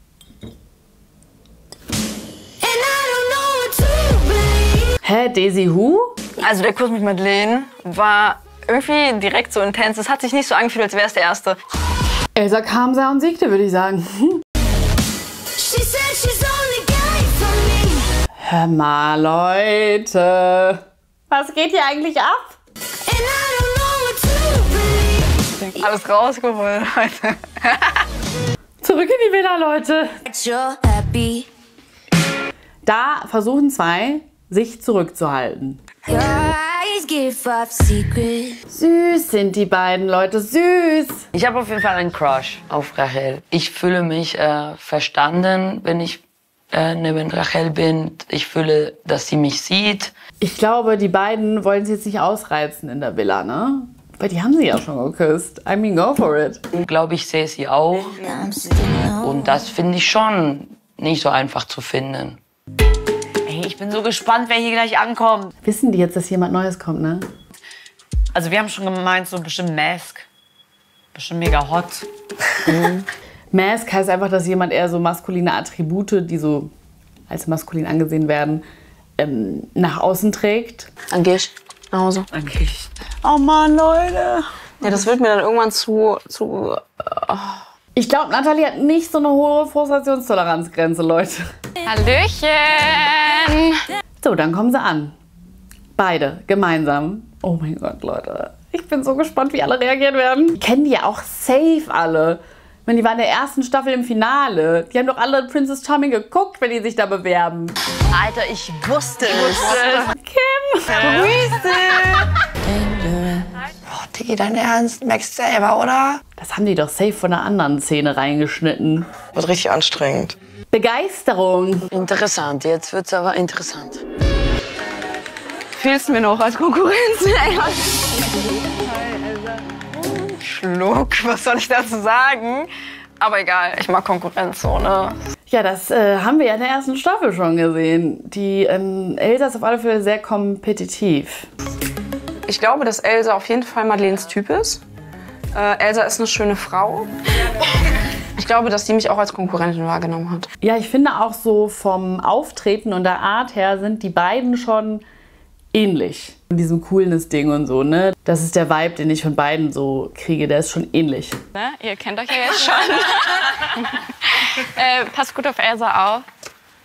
And I don't know what to believe. Hä, Daisy Who? Also der Kurs mit Madeleine war irgendwie direkt so intens. Es hat sich nicht so angefühlt, als wäre es der erste. Elsa kam, sah und siegte, würde ich sagen. <laughs> She said she's only game for me. Hör mal, Leute. Was geht hier eigentlich ab? Alles rausgeholt heute. <laughs> Zurück in die Villa, Leute. Da versuchen zwei, sich zurückzuhalten. Süß sind die beiden Leute, süß. Ich habe auf jeden Fall einen Crush auf Rachel. Ich fühle mich äh, verstanden, wenn ich äh, neben Rachel bin. Ich fühle, dass sie mich sieht. Ich glaube, die beiden wollen es jetzt nicht ausreizen in der Villa, ne? Weil die haben sie ja schon geküsst. I mean, go for it. Ich glaube, ich sehe sie auch. Und das finde ich schon nicht so einfach zu finden. Ey, ich bin so gespannt, wer hier gleich ankommt. Wissen die jetzt, dass jemand Neues kommt, ne? Also wir haben schon gemeint, so bestimmt Mask. Bestimmt mega hot. <laughs> Mask heißt einfach, dass jemand eher so maskuline Attribute, die so als maskulin angesehen werden, ähm, nach außen trägt. Ich nach Hause. Ich. Oh Mann, Leute. Ja, das wird mir dann irgendwann zu. zu Ich glaube, Nathalie hat nicht so eine hohe Frustrationstoleranzgrenze, Leute. Hallöchen! So, dann kommen sie an. Beide, gemeinsam. Oh mein Gott, Leute. Ich bin so gespannt, wie alle reagieren werden. Die kennen die ja auch safe alle. Ich meine, die waren in der ersten Staffel im Finale. Die haben doch alle Princess Charming geguckt, wenn die sich da bewerben. Alter, ich wusste es. Kim! Grüße! Digi, dein Ernst? Merkst du selber, oder? Das haben die doch safe von einer anderen Szene reingeschnitten. Wird richtig anstrengend. Begeisterung. Interessant, jetzt wird's aber interessant. Fehlst mir noch als Konkurrenz? <laughs> Schluck, was soll ich dazu sagen? Aber egal, ich mag Konkurrenz so, ne? Ja, das äh, haben wir ja in der ersten Staffel schon gesehen. Die ähm, Elsa ist auf alle Fälle sehr kompetitiv. Ich glaube, dass Elsa auf jeden Fall Madeleines Typ ist. Äh, Elsa ist eine schöne Frau. Ich glaube, dass die mich auch als Konkurrentin wahrgenommen hat. Ja, ich finde auch so vom Auftreten und der Art her sind die beiden schon ähnlich. In diesem Coolness-Ding und so, ne? Das ist der Vibe, den ich von beiden so kriege. Der ist schon ähnlich. Ne? Ihr kennt euch ja jetzt schon. <laughs> äh, passt gut auf Elsa auf.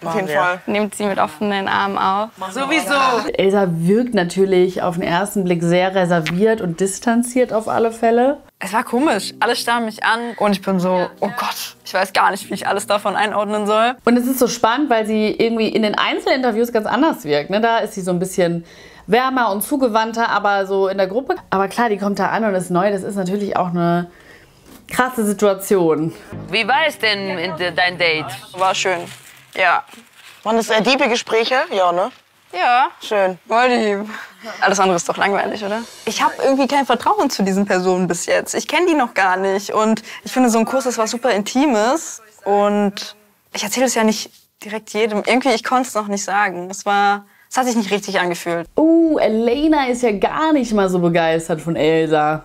Auf jeden Fall. Nehmt sie mit offenen Armen auf. Sowieso. Elsa wirkt natürlich auf den ersten Blick sehr reserviert und distanziert auf alle Fälle. Es war komisch. Alle starren mich an und ich bin so, oh Gott, ich weiß gar nicht, wie ich alles davon einordnen soll. Und es ist so spannend, weil sie irgendwie in den Einzelinterviews ganz anders wirkt. Ne? Da ist sie so ein bisschen wärmer und zugewandter, aber so in der Gruppe. Aber klar, die kommt da an und ist neu. Das ist natürlich auch eine krasse Situation. Wie war es denn in de, dein Date? War schön. Ja. Waren das eher diebe Gespräche? Ja, ne? Ja. Schön. Voll lieb. Alles andere ist doch langweilig, oder? Ich habe irgendwie kein Vertrauen zu diesen Personen bis jetzt. Ich kenne die noch gar nicht. Und ich finde, so ein Kurs ist was super Intimes. Und ich erzähle es ja nicht direkt jedem. Irgendwie, ich konnte es noch nicht sagen. Es war, es hat sich nicht richtig angefühlt. Uh, Elena ist ja gar nicht mal so begeistert von Elsa.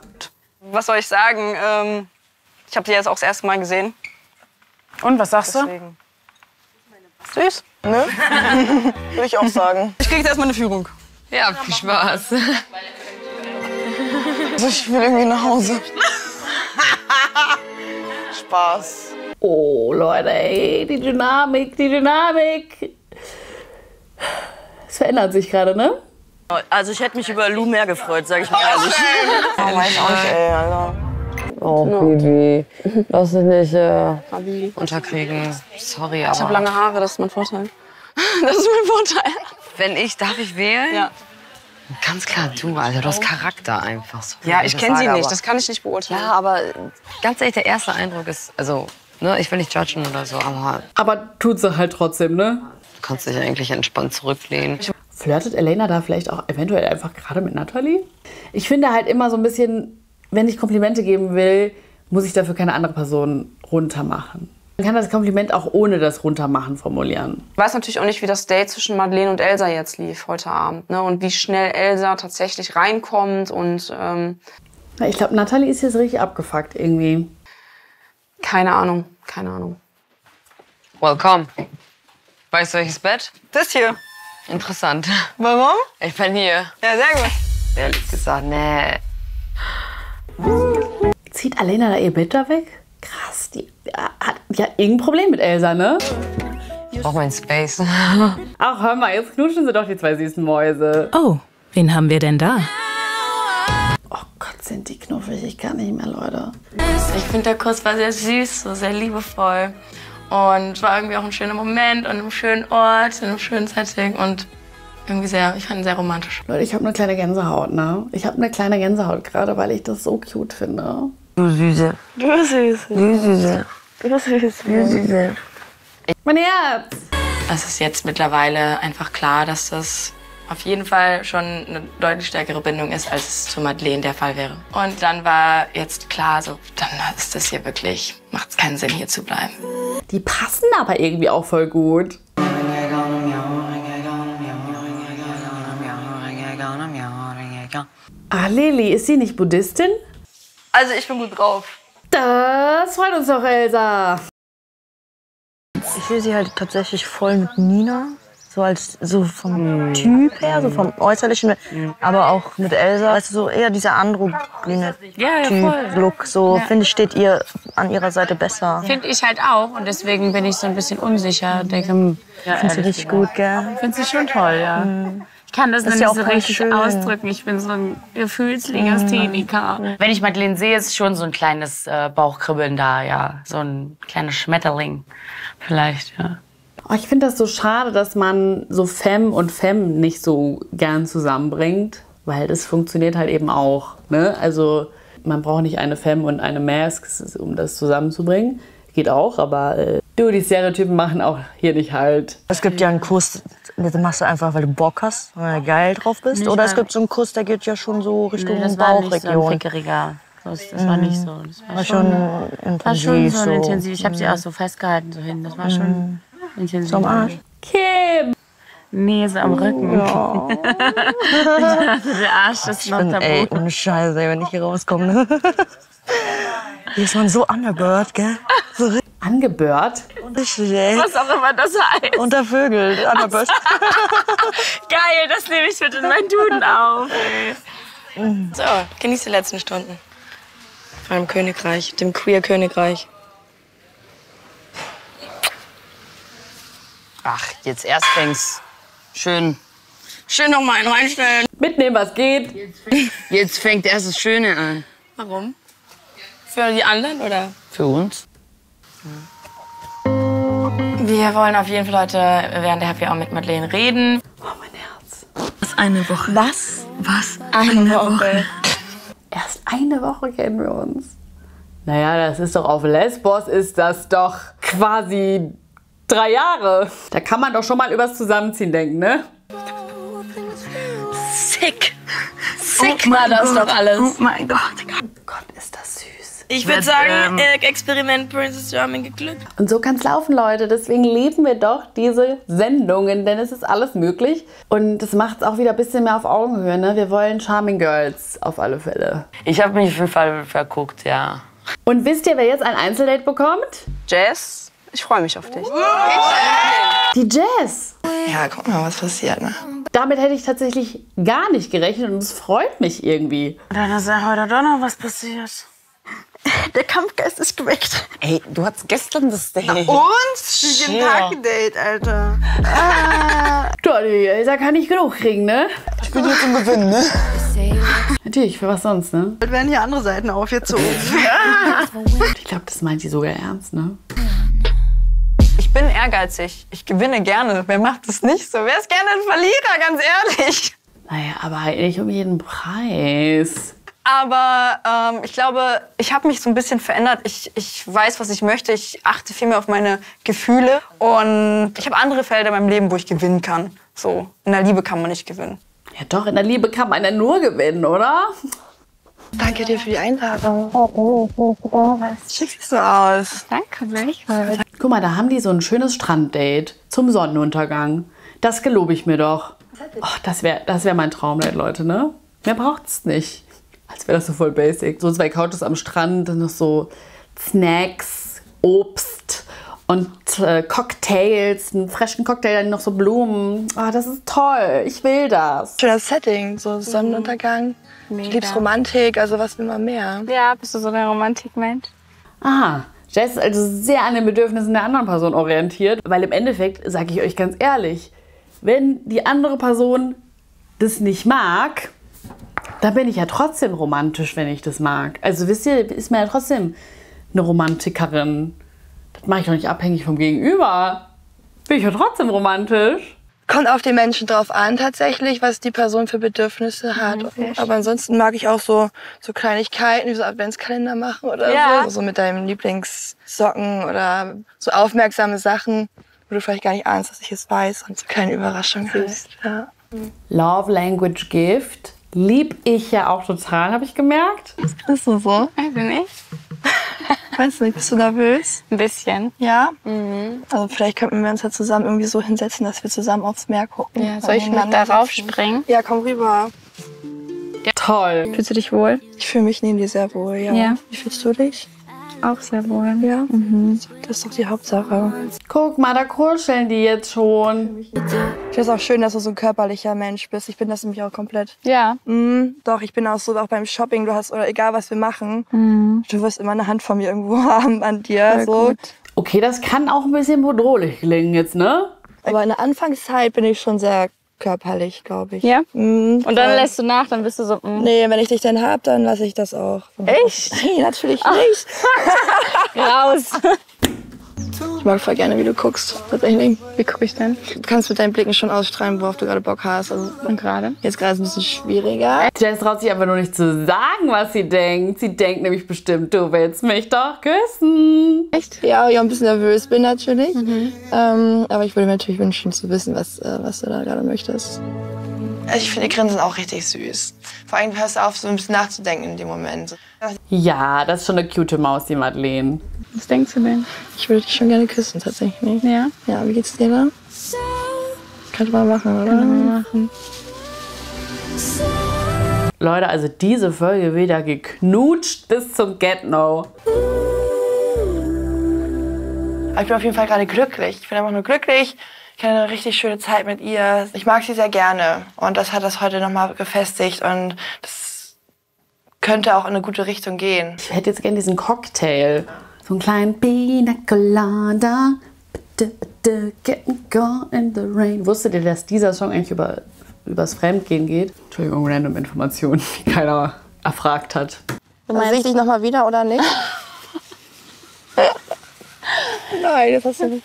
Was soll ich sagen? Ähm, ich habe die jetzt auch das erste Mal gesehen. Und was sagst du? Süß. Ne? <laughs> Würde ich auch sagen. Ich krieg jetzt erstmal eine Führung. Ja, viel Spaß. <laughs> Also ich will irgendwie nach Hause. <laughs> Spaß. Oh, Leute, ey, die Dynamik, die Dynamik. Es verändert sich gerade, ne? Also ich hätte mich über Lou mehr gefreut, sag ich mal ehrlich. Oh, weiß auch nicht, ey, Alter. Oh, Bibi. Lass dich nicht äh, unterkriegen. Sorry, aber. Ich habe lange Haare, das ist mein Vorteil. <laughs> Das ist mein Vorteil. Wenn ich, darf ich wählen? Ja. Ganz klar, du, Alter, du hast Charakter einfach. Sorry, Ja, ich kenne sie nicht, aber- das kann ich nicht beurteilen. Ja, aber ganz ehrlich, der erste Eindruck ist, also, ne, ich will nicht judgen oder so, aber Aber tut sie halt trotzdem, ne? du kannst dich eigentlich entspannt zurücklehnen. Flirtet Elena da vielleicht auch eventuell einfach gerade mit Natalie? Ich finde halt immer so ein bisschen, wenn ich Komplimente geben will, muss ich dafür keine andere Person runtermachen. Man kann das Kompliment auch ohne das Runtermachen formulieren. Ich weiß natürlich auch nicht, wie das Date zwischen Madeleine und Elsa jetzt lief heute Abend. Ne? Und wie schnell Elsa tatsächlich reinkommt. Und ähm, Ich glaube, Natalie ist jetzt richtig abgefuckt irgendwie. keine Ahnung, keine Ahnung. Welcome. Weißt du, welches Bett? Das hier. Interessant. Warum? Ich bin hier. Ja, sehr gut. Ehrlich gesagt, nee. Zieht Alena da ihr Bett da weg? Krass, die ja, hat ja irgendein Problem mit Elsa, ne? Ich brauch meinen Space. <laughs> Ach, hör mal, jetzt knutschen sie doch die zwei süßen Mäuse. Oh, wen haben wir denn da? Oh Gott, sind die knuffig. Ich kann nicht mehr, Leute. Ich finde, der Kuss war sehr süß, so sehr liebevoll. Und war irgendwie auch ein schöner Moment und einem schönen Ort, in einem schönen Setting und irgendwie sehr, ich fand ihn sehr romantisch. Leute, ich habe eine kleine Gänsehaut, ne? Ich habe eine kleine Gänsehaut gerade, weil ich das so cute finde. Du Süße. Du Süße. Du Süße. Du Süße. Du Süße. Mein Herz! Es ist jetzt mittlerweile einfach klar, dass das auf jeden Fall schon eine deutlich stärkere Bindung ist, als es zu Madeleine der Fall wäre. Und dann war jetzt klar, so, dann ist das hier wirklich, macht es keinen Sinn, hier zu bleiben. Die passen aber irgendwie auch voll gut. Ah, Lili, ist sie nicht Buddhistin? Also ich bin gut drauf. Das freut uns doch, Elsa. Ich sehe sie halt tatsächlich voll mit Nina. So als so vom Typ her, so vom Äußerlichen, aber auch mit Elsa. Weißt du, so eher dieser androgyne Ja, ja, voll. Look. So finde ich, steht ihr an ihrer Seite besser. Finde ich halt auch und deswegen bin ich so ein bisschen unsicher. Denke, hm, ja, du ehrlich richtig gut, gell? Finde sie schon toll, ja. Ich kann das, Das nicht auch so richtig schön. ausdrücken. Ich bin so ein Gefühlslegastheniker. Wenn ich Madeleine sehe, ist schon so ein kleines äh, Bauchkribbeln da, ja. So ein kleiner Schmetterling vielleicht, ja. Oh, ich finde das so schade, dass man so Femme und Femme nicht so gern zusammenbringt, weil das funktioniert halt eben auch. Ne? Also man braucht nicht eine Femme und eine Mask, um das zusammenzubringen. Geht auch, aber äh, du, die Stereotypen machen auch hier nicht halt. Es gibt ja einen Kurs, den machst du einfach, weil du Bock hast, weil du geil drauf bist. Nicht Oder es gibt so einen Kurs, der geht ja schon so Richtung Nee, das war nicht so ein Bauchregion. Das, das war nicht so. Das war, War schon, schon war schon intensiv so, so. intensiv. Ich habe sie Mhm. auch so festgehalten so hin. Das war schon intensiv. So am Arsch. Kim! Nee, so am Rücken. Ja. <laughs> Der Arsch ist Ich noch bin, tabu. ey, ohne Scheiße, wenn ich hier rauskomme. Ne? Hier ist man so underbird, gell? So richtig. Angebört? Was auch immer das heißt. Untervögelt, underbird. <laughs> Geil, das nehme ich mit in meinen Duden auf. So, genieß die letzten Stunden. Vor dem Königreich, dem Queer-Königreich. Ach, jetzt erst fängt's. Schön. Schön noch mal einen reinstellen. Mitnehmen, was geht. Jetzt fängt erst das Schöne an. Warum? Für die anderen oder? Für uns. Wir wollen auf jeden Fall heute während der Happy Hour mit Madeleine reden. Was eine Woche. Was? Was? Eine Woche. <laughs> Erst eine Woche kennen wir uns. Naja, das ist doch auf Lesbos, ist das doch quasi drei Jahre. Da kann man doch schon mal übers Zusammenziehen denken, ne? Sick. Sick Oh mein war das Gott. doch alles. Oh mein Gott. Gott, ist das süß. Ich würde sagen, ähm, äh, Experiment Princess Charming geglückt. Und so kann es laufen, Leute. Deswegen lieben wir doch diese Sendungen, denn es ist alles möglich. Und das macht es auch wieder ein bisschen mehr auf Augenhöhe. Ne? Wir wollen Charming Girls auf alle Fälle. Ich habe mich auf jeden Fall verguckt, ja. Und wisst ihr, wer jetzt ein Einzeldate bekommt? Jess, ich freue mich auf dich. Die Jazz. Ja, guck mal, was passiert, ne? Damit hätte ich tatsächlich gar nicht gerechnet und es freut mich irgendwie. Dann ist ja heute doch noch was passiert. <laughs> Der Kampfgeist ist geweckt. Ey, du hattest gestern das Date. Und? Jeden Tag ein Date, Alter. <laughs> Ah. Dolly, Elsa kann nicht genug kriegen, ne? Ich bin jetzt im Gewinn, ne? <laughs> Natürlich, für was sonst, ne? Bald werden hier andere Seiten aufgezogen. Ich glaube, das meint sie sogar ernst, ne? Ich bin ehrgeizig. Ich gewinne gerne. Wer macht das nicht so? Wer ist gerne ein Verlierer, ganz ehrlich? Naja, aber halt nicht um jeden Preis. Aber ähm, ich glaube, ich habe mich so ein bisschen verändert. Ich, ich weiß, was ich möchte. Ich achte viel mehr auf meine Gefühle. Und ich habe andere Felder in meinem Leben, wo ich gewinnen kann. So, in der Liebe kann man nicht gewinnen. Ja doch, in der Liebe kann man ja nur gewinnen, oder? Danke dir für die Einladung. Schick siehst du aus. Danke, gleichfalls. Guck mal, da haben die so ein schönes Stranddate zum Sonnenuntergang. Das gelobe ich mir doch. Oh, das wäre das wär mein Traumdate, Leute, ne? Mehr braucht's nicht. Als wäre das so voll basic. So zwei Couches am Strand, dann noch so Snacks, Obst und äh, Cocktails, einen frischen Cocktail, dann noch so Blumen. Ah, das ist toll. Ich will das. Schönes Setting, so Sonnenuntergang. Du liebst Romantik, also was will man mehr? Ja, bist du so der Romantikmensch? Aha. Jess ist also sehr an den Bedürfnissen der anderen Person orientiert, weil im Endeffekt, sage ich euch ganz ehrlich, wenn die andere Person das nicht mag, dann bin ich ja trotzdem romantisch, wenn ich das mag. Also wisst ihr, ist mir ja trotzdem eine Romantikerin. Das mache ich doch nicht abhängig vom Gegenüber. Bin ich ja trotzdem romantisch. Kommt auf den Menschen drauf an, tatsächlich, was die Person für Bedürfnisse hat. Aber ansonsten mag ich auch so, so Kleinigkeiten, wie so Adventskalender machen oder Ja. so. So mit deinem Lieblingssocken oder so aufmerksame Sachen, wo du vielleicht gar nicht ahnst, dass ich es weiß und so kleine Überraschungen hast. Ja. Love Language Gift lieb ich ja auch total, habe ich gemerkt. Ist du so? Ich nicht. Weißt du nicht, bist du nervös? Ein bisschen. Ja? Also vielleicht könnten wir uns ja zusammen irgendwie so hinsetzen, dass wir zusammen aufs Meer gucken. Ja, soll ich mit darauf springen? Ja, komm rüber. Toll. Fühlst du dich wohl? Ich fühle mich neben dir sehr wohl, ja. Ja. Wie fühlst du dich? Auch sehr wohl. Ja, Mhm. das ist doch die Hauptsache. Guck mal, da kuscheln die jetzt schon. Ich finde es auch schön, dass du so ein körperlicher Mensch bist. Ich bin das nämlich auch komplett. Ja. Mhm, doch, ich bin auch so, auch beim Shopping, du hast, oder egal was wir machen, Mhm. du wirst immer eine Hand von mir irgendwo <laughs> haben an dir. Voll so. gut. Okay, das kann auch ein bisschen bedrohlich klingen jetzt, ne? Aber in der Anfangszeit bin ich schon sehr körperlich, glaube ich. Ja? Mhm, Und dann voll. lässt du nach, dann bist du so. mm. Nee, wenn ich dich dann hab, dann lasse ich das auch. Echt? <laughs> Nein, natürlich Ach. nicht. <laughs> Raus. <laughs> Ich mag voll gerne, wie du guckst, tatsächlich. Wie gucke ich denn? Du kannst mit deinen Blicken schon ausstrahlen, worauf du gerade Bock hast. Also, Und gerade? Jetzt gerade ist es ein bisschen schwieriger. Jess traut sich einfach nur nicht zu sagen, was sie denkt. Sie denkt nämlich bestimmt, du willst mich doch küssen. Echt? Ja, weil ich auch ein bisschen nervös bin natürlich. Ähm, aber ich würde mir natürlich wünschen zu wissen, was, äh, was du da gerade möchtest. Also ich finde, die Grinsen auch richtig süß. Vor allem hörst du auf, so ein bisschen nachzudenken in dem Moment. Ja, das ist schon eine cute Maus, die Madeleine. Was denkst du denn? Ich würde dich schon gerne küssen, tatsächlich. Ja? Ja, wie geht's dir da? Könnte man machen, oder? Können wir machen. Leute, also diese Folge wieder geknutscht bis zum Get-No. Ich bin auf jeden Fall gerade glücklich. Ich bin einfach nur glücklich. Ich hatte eine richtig schöne Zeit mit ihr. Ich mag sie sehr gerne. Und das hat das heute nochmal gefestigt. Und das könnte auch in eine gute Richtung gehen. Ich hätte jetzt gerne diesen Cocktail. So einen kleinen Pina Colada. Bitte, bitte, getting gone in the rain. Wusstet ihr, dass dieser Song eigentlich über, übers Fremdgehen geht? Entschuldigung, random Informationen, die keiner erfragt hat. Also sehe ich dich nochmal wieder oder nicht? <laughs> Nein, das hast du nicht.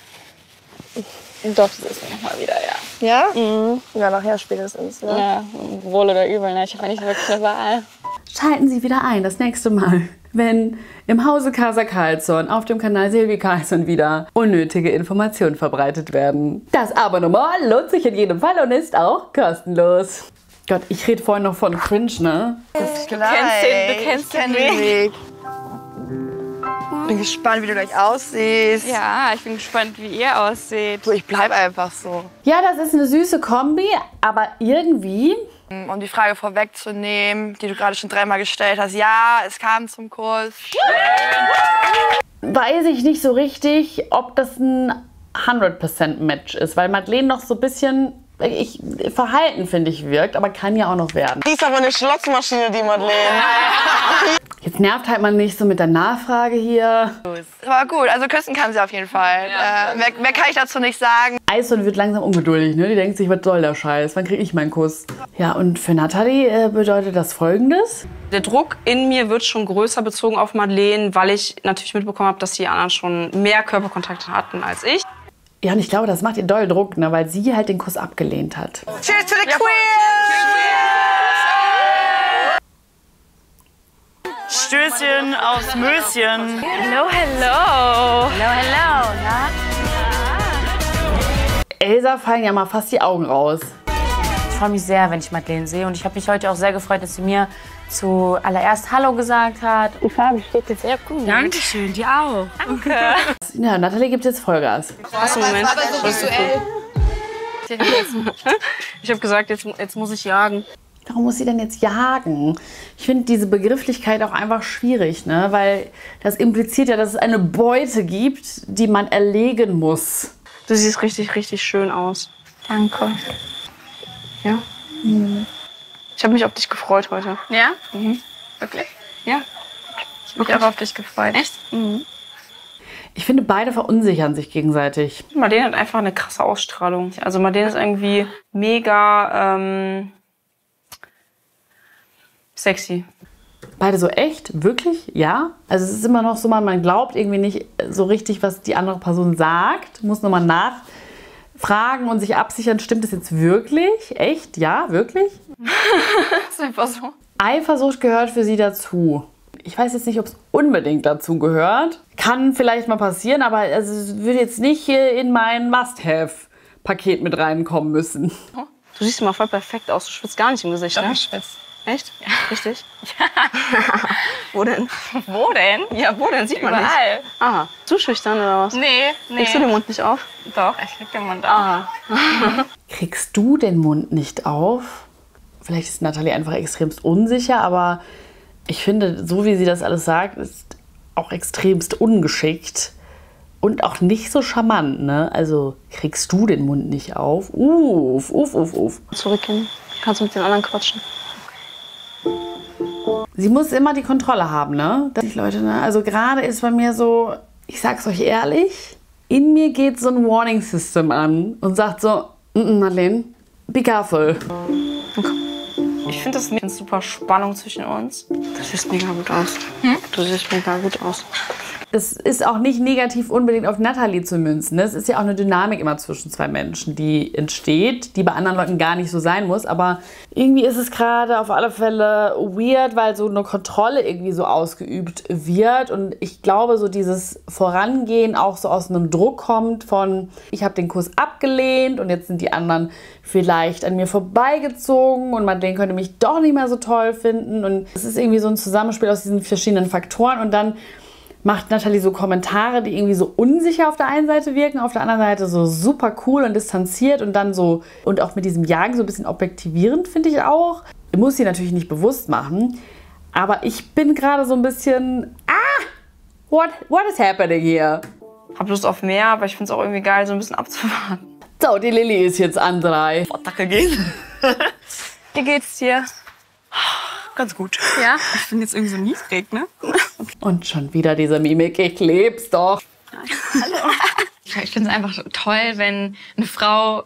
<laughs> Doch, das ist nochmal wieder, ja. Ja? Mhm. Ja, nachher spätestens. Ne? Ja, wohl oder übel, ne? Ich habe ja nicht wirklich eine Wahl. Schalten Sie wieder ein das nächste Mal, wenn im Hause Casa Carlsson auf dem Kanal Silvi Carlsson wieder unnötige Informationen verbreitet werden. Das Abonnement lohnt sich in jedem Fall und ist auch kostenlos. Gott, ich rede vorhin noch von Cringe, ne? Das Du kennst den, du kennst ich kenn den Weg. Bin gespannt, wie du gleich aussiehst. Ja, ich bin gespannt, wie ihr aussieht. So, ich bleib einfach so. Ja, das ist eine süße Kombi, aber irgendwie Um die Frage vorwegzunehmen, die du gerade schon dreimal gestellt hast. Ja, es kam zum Kurs. weiß ich nicht so richtig, ob das ein 100% Match ist, weil Madeleine noch so ein bisschen ich, Verhalten, finde ich, wirkt, aber kann ja auch noch werden. Die ist aber eine Schlotzmaschine, die Madeleine. <laughs> Jetzt nervt halt man nicht so mit der Nachfrage hier. Aber gut, also küssen kann sie auf jeden Fall. äh, mehr, mehr kann ich dazu nicht sagen. Eison wird langsam ungeduldig, ne? Die denkt sich, was soll der Scheiß? Wann kriege ich meinen Kuss? Ja, und für Nathalie äh, bedeutet das folgendes. Der Druck in mir wird schon größer bezogen auf Madeleine, weil ich natürlich mitbekommen habe, dass die anderen schon mehr Körperkontakt hatten als ich. Ja, und ich glaube, das macht ihr doll Druck, ne? weil sie halt den Kuss abgelehnt hat. Cheers to the Queen! Stößchen aufs Möschen. Hello, hello. Hello, hello. Na? Elsa fallen ja mal fast die Augen raus. Ich freue mich sehr, wenn ich Madeleine sehe. Und ich habe mich heute auch sehr gefreut, dass sie mir zuallererst Hallo gesagt hat. Die Farbe steht dir sehr gut. Dankeschön, dir auch. Danke. Ja, Nathalie gibt jetzt Vollgas. Einen Moment? Aber so Das ist visuell. cool. Ich habe gesagt, jetzt, jetzt muss ich jagen. Warum muss sie denn jetzt jagen? Ich finde diese Begrifflichkeit auch einfach schwierig, ne? weil das impliziert ja, dass es eine Beute gibt, die man erlegen muss. Du siehst richtig, richtig schön aus. Danke. Ja? Ich habe mich auf dich gefreut heute. Ja? Mhm. Wirklich? Ja. Ich habe mich auch auf dich gefreut. Echt? Mhm. Ich finde, beide verunsichern sich gegenseitig. Madeleine hat einfach eine krasse Ausstrahlung. Also Madeleine ist irgendwie mega ähm, sexy. Beide so echt? Wirklich? Ja? Also es ist immer noch so, man man glaubt irgendwie nicht so richtig, was die andere Person sagt. Muss nochmal nachfragen und sich absichern, stimmt das jetzt wirklich? Echt? Ja? Wirklich? <laughs> Das ist einfach so. Eifersucht gehört für sie dazu. Ich weiß jetzt nicht, ob es unbedingt dazu gehört. Kann vielleicht mal passieren, aber es würde jetzt nicht in mein Must-Have-Paket mit reinkommen müssen. Du siehst immer voll perfekt aus. Du schwitzt gar nicht im Gesicht, Doch, ne? ich schwitze. Echt? Ja. <laughs> Richtig? wo denn? Wo denn? Ja, wo denn? Sieht man Überall. nicht. Aha. Zu schüchtern oder was? Nee, nee. Legst du den Mund nicht auf? Doch, ich krieg den Mund auf. Aha. <laughs> Kriegst du den Mund nicht auf? Vielleicht ist Nathalie einfach extremst unsicher, aber ich finde, so wie sie das alles sagt, ist auch extremst ungeschickt und auch nicht so charmant, ne? Also kriegst du den Mund nicht auf. Uff, uff, uff, uff. Zurückgehen. Kannst mit den anderen quatschen. Sie muss immer die Kontrolle haben, ne? Das, Leute, ne? Also gerade ist bei mir so, ich sag's euch ehrlich, in mir geht so ein Warning System an und sagt so, "Mm, mm, Madeleine, be careful. Ich finde das eine super Spannung zwischen uns. Du siehst mega gut aus. Du siehst mega gut aus. Das ist auch nicht negativ unbedingt auf Natalie zu münzen. ne? Es ist ja auch eine Dynamik immer zwischen zwei Menschen, die entsteht, die bei anderen Leuten gar nicht so sein muss. Aber irgendwie ist es gerade auf alle Fälle weird, weil so eine Kontrolle irgendwie so ausgeübt wird. Und ich glaube, so dieses Vorangehen auch so aus einem Druck kommt von, ich habe den Kurs abgelehnt und jetzt sind die anderen vielleicht an mir vorbeigezogen und Madeleine könnte mich doch nicht mehr so toll finden. Und es ist irgendwie so ein Zusammenspiel aus diesen verschiedenen Faktoren. Und dann macht Natalie so Kommentare, die irgendwie so unsicher auf der einen Seite wirken, auf der anderen Seite so super cool und distanziert und dann so und auch mit diesem Jagen so ein bisschen objektivierend, finde ich auch. Muss sie natürlich nicht bewusst machen, aber ich bin gerade so ein bisschen ah, what what is happening here? Hab Lust auf mehr, aber ich finde es auch irgendwie geil, so ein bisschen abzuwarten. So, die Lilly ist jetzt an drei. Attacke gehen. <laughs> Wie geht's dir? Ganz gut. Ja? Ich bin jetzt irgendwie so niedrig, ne? <laughs> Und schon wieder diese Mimik, ich leb's doch. Ich, ich finde es einfach toll, wenn eine Frau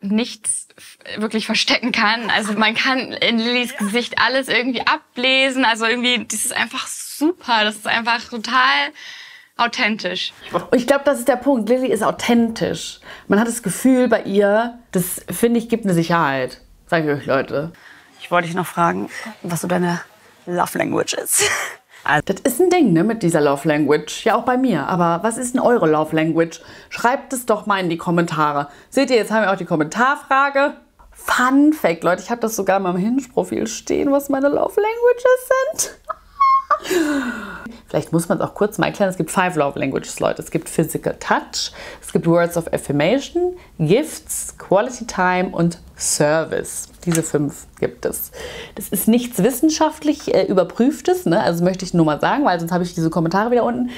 nichts wirklich verstecken kann. Also man kann in Lillys Gesicht alles irgendwie ablesen. Also irgendwie, das ist einfach super. Das ist einfach total authentisch. Ich glaube, das ist der Punkt. Lilly ist authentisch. Man hat das Gefühl bei ihr, das finde ich, gibt eine Sicherheit. Sag ich euch, Leute. Ich wollte dich noch fragen, was so deine Love Language ist. <laughs> Das ist ein Ding, ne, mit dieser Love Language. Ja, auch bei mir. Aber was ist denn eure Love Language? Schreibt es doch mal in die Kommentare. Seht ihr, jetzt haben wir auch die Kommentarfrage. Fun Fact, Leute, ich habe das sogar in meinem Hinge-Profil stehen, was meine Love Languages sind. <laughs> Vielleicht muss man es auch kurz mal erklären. Es gibt five Love Languages, Leute. Es gibt Physical Touch, es gibt Words of Affirmation, Gifts, Quality Time und Service. Diese fünf gibt es. Das ist nichts wissenschaftlich äh, überprüftes, ne? also möchte ich nur mal sagen, weil sonst habe ich diese Kommentare wieder unten.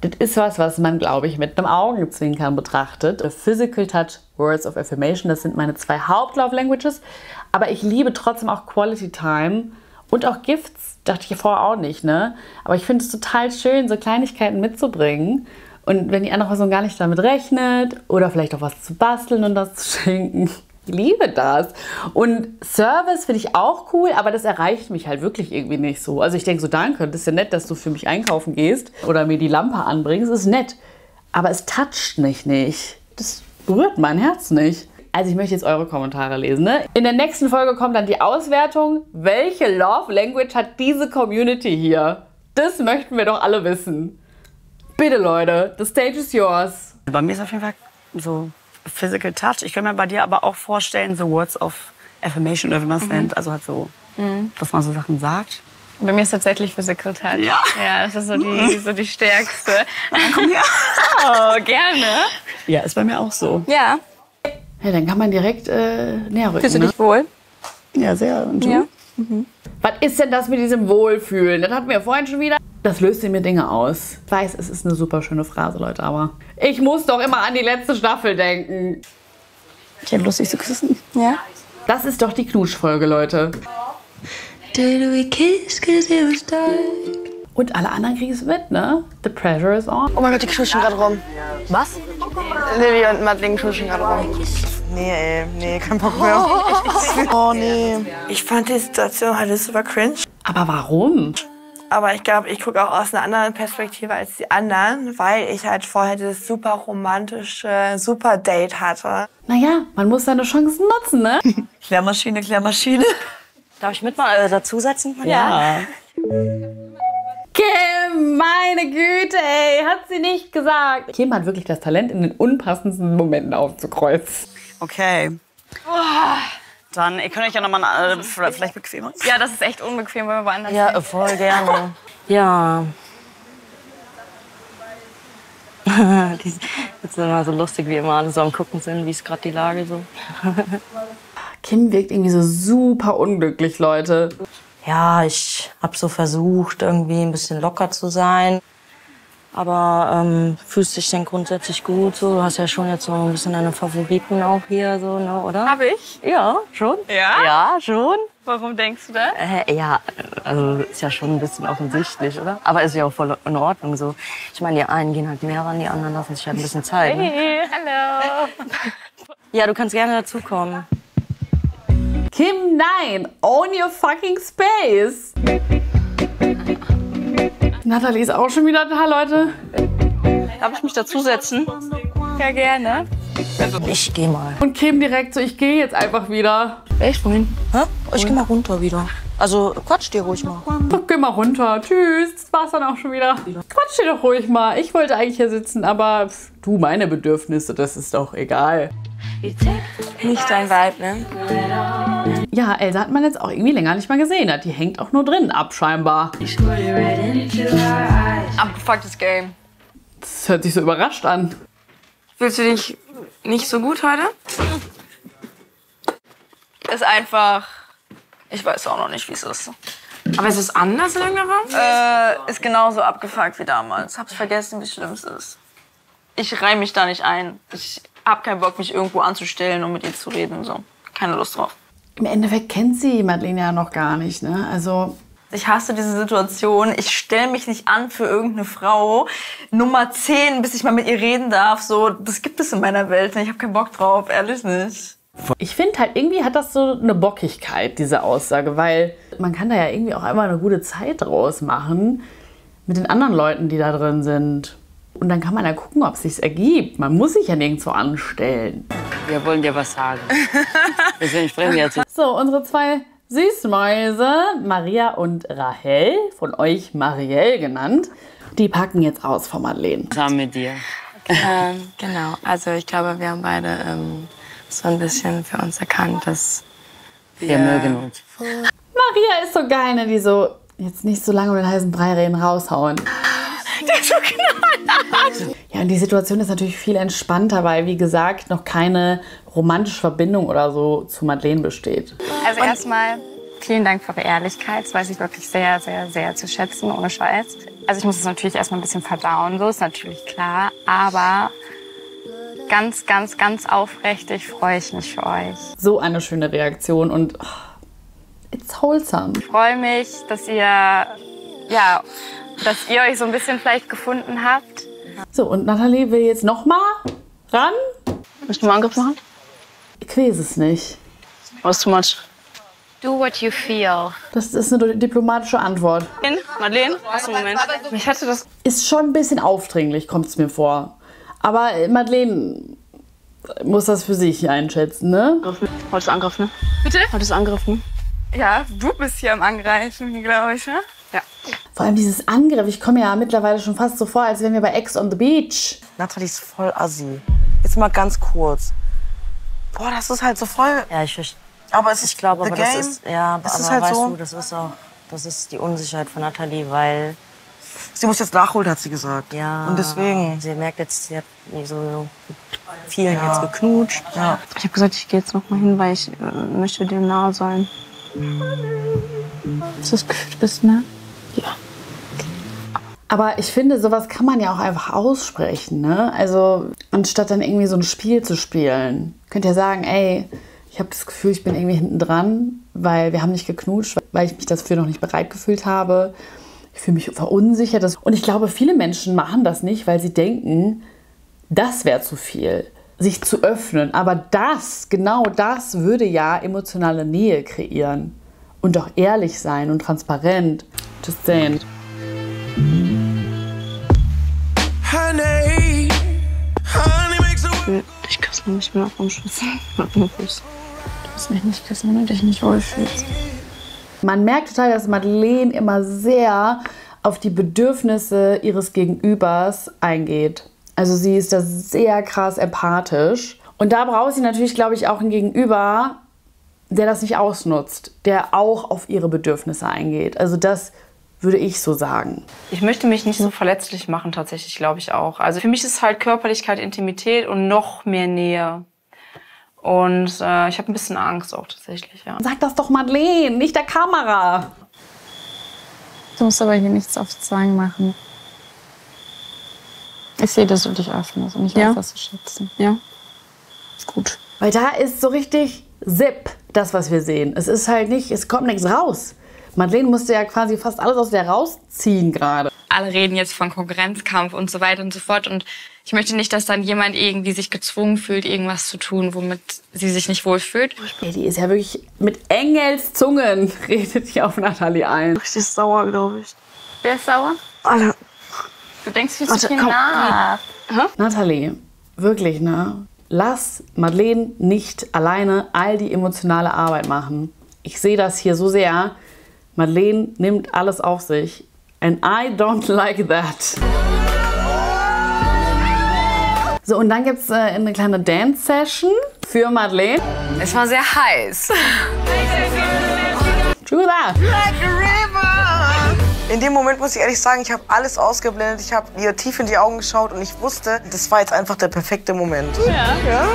Das ist was, was man, glaube ich, mit einem Augenzwinkern betrachtet. Physical Touch, Words of Affirmation, das sind meine zwei Haupt-Love Languages. Aber ich liebe trotzdem auch Quality Time und auch Gifts. Dachte ich vorher auch nicht, ne? Aber ich finde es total schön, so Kleinigkeiten mitzubringen. Und wenn die andere Person gar nicht damit rechnet oder vielleicht auch was zu basteln und das zu schenken. <laughs> Ich liebe das. Und Service finde ich auch cool, aber das erreicht mich halt wirklich irgendwie nicht so. Also ich denke so, danke, das ist ja nett, dass du für mich einkaufen gehst oder mir die Lampe anbringst. Das ist nett. Aber es toucht mich nicht. Das berührt mein Herz nicht. Also ich möchte jetzt eure Kommentare lesen. Ne? In der nächsten Folge kommt dann die Auswertung. Welche Love Language hat diese Community hier? Das möchten wir doch alle wissen. Bitte Leute, the stage is yours. Bei mir ist auf jeden Fall so Physical Touch. Ich kann mir bei dir aber auch vorstellen, so Words of Affirmation oder wie man es Mhm. nennt. Also halt so, Mhm. dass man so Sachen sagt. Bei mir ist tatsächlich Physical Touch. Ja. Ja, das ist so die, so die stärkste. Komm her. <laughs> Oh, gerne. Ja, ist bei mir auch so. Ja. Ja, dann kann man direkt äh, näher rücken. Fühlst du ne? dich wohl? Ja, sehr. Und du? Ja. Was ist denn das mit diesem Wohlfühlen? Das hatten wir vorhin schon wieder. Das löst in mir Dinge aus. Ich weiß, es ist eine super schöne Phrase, Leute, aber ich muss doch immer an die letzte Staffel denken. Ich hätte Lust, dich zu küssen. Ja. Das ist doch die Knutschfolge, Leute. Did we kiss cause it was dark? Und alle anderen kriegen es mit, ne? The pressure is on. Oh mein Gott, die knuschen gerade rum. Was? Lilly und Madeleine knuschen gerade rum. Nee, ey, nee, kein Bock mehr. Oh <laughs> nee. Ich fand die Situation heute super cringe. Aber warum? Aber ich glaube, ich gucke auch aus einer anderen Perspektive als die anderen, weil ich halt vorher dieses super romantische, super Date hatte. Naja, man muss seine Chancen nutzen, ne? <laughs> Klärmaschine, Klärmaschine. Darf ich mit mal äh, dazusetzen? Ja. Kim, meine Güte, ey, hat sie nicht gesagt. Kim hat wirklich das Talent, in den unpassendsten Momenten aufzukreuzen. Okay. Dann, ihr könnt euch ja nochmal äh, vielleicht bequemer. Ja, das ist echt unbequem, wenn wir woanders Ja, sind. voll gerne. <laughs> ja. <laughs> die ist jetzt immer so lustig, wie immer alle so am Gucken sind, wie ist gerade die Lage so. <laughs> Kim wirkt irgendwie so super unglücklich, Leute. Ja, ich habe so versucht, irgendwie ein bisschen locker zu sein. Aber ähm, fühlst dich denn grundsätzlich gut? So, du hast ja schon jetzt so ein bisschen deine Favoriten auch hier, so, ne, oder? Habe ich? Ja, schon. Ja? Ja, schon. Warum denkst du das? Äh, ja, also ist ja schon ein bisschen offensichtlich, oder? Aber ist ja auch voll in Ordnung so. Ich meine, die einen gehen halt mehr ran, die anderen lassen sich halt ein bisschen Zeit. Ne? Hey, hallo. <laughs> Ja, du kannst gerne dazukommen. Kim, nein! Own your fucking space! Nathalie ist auch schon wieder da, Leute. Darf ich mich dazusetzen? Ja, gerne. Ich geh mal. Und Kim direkt so, ich gehe jetzt einfach wieder. Echt? Wohin? Hä? Ich geh mal runter wieder. Also quatsch dir ruhig mal. Doch, geh mal runter. Tschüss. Das war's dann auch schon wieder. Quatsch dir doch ruhig mal. Ich wollte eigentlich hier sitzen, aber pff, du, meine Bedürfnisse, das ist doch egal. Nicht dein Vibe, ne? Ja, Elsa hat man jetzt auch irgendwie länger nicht mal gesehen. Hat. Die hängt auch nur drin ab, scheinbar. Abgefucktes Game. Das hört sich so überrascht an. Fühlst du dich nicht so gut heute? Ist einfach. Ich weiß auch noch nicht, wie es ist. Aber ist es anders in irgendeiner Form? Äh, ist genauso abgefuckt wie damals. Hab's vergessen, wie schlimm es ist. Ich reih mich da nicht ein. Ich hab keinen Bock, mich irgendwo anzustellen und mit ihr zu reden. So. Keine Lust drauf. Im Endeffekt kennt sie Madeleine ja noch gar nicht, ne? Also. Ich hasse diese Situation. Ich stelle mich nicht an für irgendeine Frau. Nummer 10, bis ich mal mit ihr reden darf. So, das gibt es in meiner Welt. Ich habe keinen Bock drauf, ehrlich nicht. Ich finde halt, irgendwie hat das so eine Bockigkeit, diese Aussage, weil man kann da ja irgendwie auch einfach eine gute Zeit draus machen mit den anderen Leuten, die da drin sind. Und dann kann man ja gucken, ob es sich ergibt. Man muss sich ja nirgendwo anstellen. Wir wollen dir was sagen. Deswegen sprechen wir jetzt. So, unsere zwei Süßmäuse, Maria und Rahel, von euch Marielle genannt, die packen jetzt aus von Madeleine. Zusammen mit dir. Ähm, genau, also ich glaube, wir haben beide ähm, so ein bisschen für uns erkannt, dass Wir mögen uns. Maria ist so geil, ne? die so jetzt nicht so lange um den heißen Brei reden, raushauen. Der ist so knallhart. Ja, und die Situation ist natürlich viel entspannter, weil, wie gesagt, noch keine romantische Verbindung oder so zu Madeleine besteht. Also erstmal vielen Dank für eure Ehrlichkeit. Das weiß ich wirklich sehr, sehr, sehr zu schätzen, ohne Scheiß. Also ich muss es natürlich erstmal ein bisschen verdauen, so ist natürlich klar. Aber ganz, ganz, ganz aufrichtig freue ich mich für euch. So eine schöne Reaktion und oh, it's wholesome. Ich freue mich, dass ihr, ja, dass ihr euch so ein bisschen vielleicht gefunden habt. So, und Nathalie will jetzt noch mal ran. Möchtest du mal Angriff machen? Ich weiß es nicht. Was too much? Do what you feel. Das ist eine diplomatische Antwort. Madeleine? Hast du einen Moment? Ich hatte das. Ist schon ein bisschen aufdringlich, kommt es mir vor. Aber äh, Madeleine muss das für sich einschätzen, ne? Heute ist Angriff, ne? Bitte? Heute ist Angriff, ne? Ja, du bist hier am Angreifen, glaube ich, ne? Ja. Vor allem dieses Angriff. Ich komme ja mittlerweile schon fast so vor, als wären wir bei Ex on the Beach. Nathalie ist voll assi. Jetzt mal ganz kurz. Boah, das ist halt so voll. Ja, ich verstehe. Aber es ist Ich glaube, the aber das ist, ja, Es aber ist halt weißt so. du, das ist auch, das ist die Unsicherheit von Nathalie, weil Sie muss jetzt nachholen, hat sie gesagt. ja, Und deswegen. sie merkt jetzt, sie hat nicht so vielen Ja. jetzt geknutscht. Ja. Ich habe gesagt, ich gehe jetzt noch mal hin, weil ich äh, möchte dir nahe sein. Ist das du bist, ne? Aber ich finde, sowas kann man ja auch einfach aussprechen, ne? Also, anstatt dann irgendwie so ein Spiel zu spielen. Könnt ihr sagen, ey, ich habe das Gefühl, ich bin irgendwie hinten dran, weil wir haben nicht geknutscht, weil ich mich dafür noch nicht bereit gefühlt habe. Ich fühle mich verunsichert. Und ich glaube, viele Menschen machen das nicht, weil sie denken, das wäre zu viel, sich zu öffnen. Aber das, genau das würde ja emotionale Nähe kreieren. Und auch ehrlich sein und transparent. Just saying. Ich küsse mich nicht mehr auf den Schuss. <laughs> Du musst mich nicht küssen, wenn du dich nicht wohlfühlst. Man merkt total, dass Madeleine immer sehr auf die Bedürfnisse ihres Gegenübers eingeht. Also sie ist da sehr krass empathisch. Und da braucht sie natürlich, glaube ich, auch einen Gegenüber, der das nicht ausnutzt, der auch auf ihre Bedürfnisse eingeht. Also das würde ich so sagen. Ich möchte mich nicht so verletzlich machen, tatsächlich, glaube ich auch. Also für mich ist halt Körperlichkeit, Intimität und noch mehr Nähe. Und äh, ich habe ein bisschen Angst auch tatsächlich, ja. Sag das doch Madeleine, nicht der Kamera. Du musst aber hier nichts auf Zwang machen. Ich sehe, dass du dich öffnest und ich weiß das zu schätzen. Ja. Ist gut. Weil da ist so richtig Zip, das, was wir sehen. Es ist halt nicht, es kommt nichts raus. Madeleine musste ja quasi fast alles aus der rausziehen gerade. Alle reden jetzt von Konkurrenzkampf und so weiter und so fort. Und ich möchte nicht, dass dann jemand irgendwie sich gezwungen fühlt, irgendwas zu tun, womit sie sich nicht wohlfühlt. Ey, die ist ja wirklich mit Engelszungen <laughs> redet die auf Nathalie ein. Richtig sauer, glaube ich. Wer ist sauer? Alle. Du denkst viel Warte, zu viel komm. nach. Nathalie, wirklich, ne? Lass Madeleine nicht alleine all die emotionale Arbeit machen. Ich sehe das hier so sehr. Madeleine nimmt alles auf sich. And I don't <laughs> like that. So, und dann gibt es äh, eine kleine Dance-Session für Madeleine. Es war sehr heiß. True that. In dem Moment muss ich ehrlich sagen, ich habe alles ausgeblendet. Ich habe ihr tief in die Augen geschaut und ich wusste, das war jetzt einfach der perfekte Moment. Ja. ja?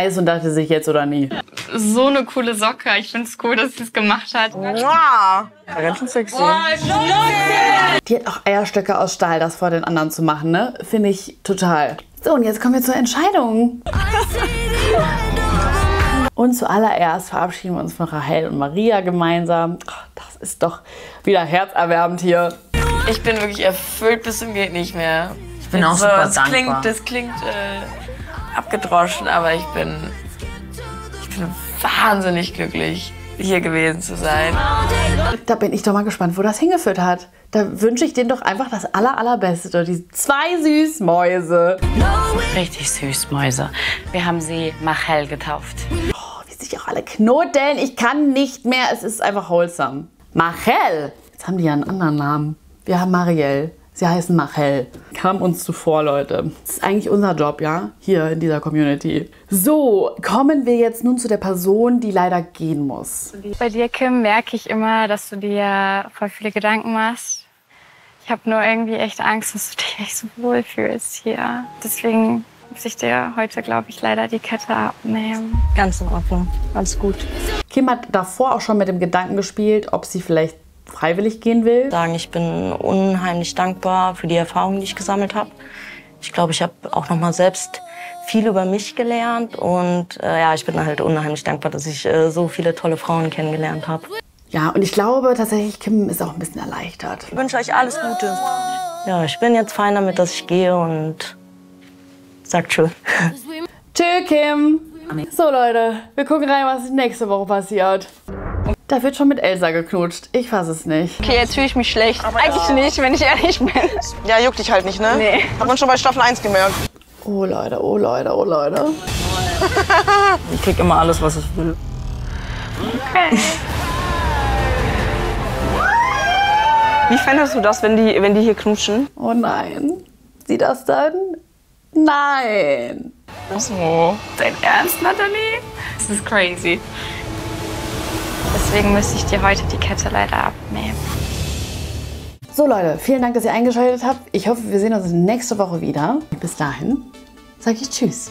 Eis und dachte sich jetzt oder nie. So eine coole Socke. Ich finde es cool, dass sie es gemacht hat. Ganz schön sexy. Die hat auch Eierstöcke aus Stahl, das vor den anderen zu machen, ne? Finde ich total. So, und jetzt kommen wir zur Entscheidung. Und zuallererst verabschieden wir uns von Rahel und Maria gemeinsam. Ach, Das ist doch wieder herzerwärmend hier. Ich bin wirklich erfüllt bis zum geht nicht mehr. Ich bin auch super das dankbar. Klingt, das klingt äh, abgedroschen, aber ich bin, ich bin wahnsinnig glücklich, hier gewesen zu sein. Da bin ich doch mal gespannt, wo das hingeführt hat. Da wünsche ich denen doch einfach das aller, allerbeste. Die zwei Süßmäuse. Richtig süß, Mäuse. Wir haben sie Machel getauft. Oh, wie sich auch alle knoteln. Ich kann nicht mehr. Es ist einfach wholesome. Machel. Jetzt haben die ja einen anderen Namen. Wir haben Marielle. Sie heißen Machel. Kam uns zuvor, Leute. Das ist eigentlich unser Job, ja? Hier in dieser Community. So, kommen wir jetzt nun zu der Person, die leider gehen muss. Bei dir, Kim, merke ich immer, dass du dir voll viele Gedanken machst. Ich habe nur irgendwie echt Angst, dass du dich nicht so wohl fühlst hier. Deswegen muss ich dir heute, glaube ich, leider die Kette abnehmen. Ganz in Ordnung. Alles gut. Kim hat davor auch schon mit dem Gedanken gespielt, ob sie vielleicht freiwillig gehen will. Sagen, ich bin unheimlich dankbar für die Erfahrungen, die ich gesammelt habe. Ich glaube, ich habe auch noch mal selbst viel über mich gelernt und äh, ja, ich bin halt unheimlich dankbar, dass ich äh, so viele tolle Frauen kennengelernt habe. Ja, und ich glaube tatsächlich, Kim ist auch ein bisschen erleichtert. Ich wünsche euch alles Gute. Ja, ich bin jetzt fein damit, dass ich gehe und sag tschö. Tschö, Kim. So, Leute, wir gucken rein, was nächste Woche passiert. Da wird schon mit Elsa geknutscht. Ich fasse es nicht. Okay, jetzt fühle ich mich schlecht. Eigentlich nicht, wenn ich ehrlich bin. Ja, juckt dich halt nicht, ne? Nee. Hat man schon bei Staffel 1 gemerkt. Oh, Leute, oh, Leute, oh, Leute. <laughs> Ich krieg immer alles, was ich will. Okay. Wie fändest du das, wenn die, wenn die hier knutschen? Oh nein. Sie das dann? Nein. So, dein Ernst, Nathalie? Das ist crazy. Deswegen müsste ich dir heute die Kette leider abnehmen. So, Leute, vielen Dank, dass ihr eingeschaltet habt. Ich hoffe, wir sehen uns nächste Woche wieder. Bis dahin sage ich Tschüss.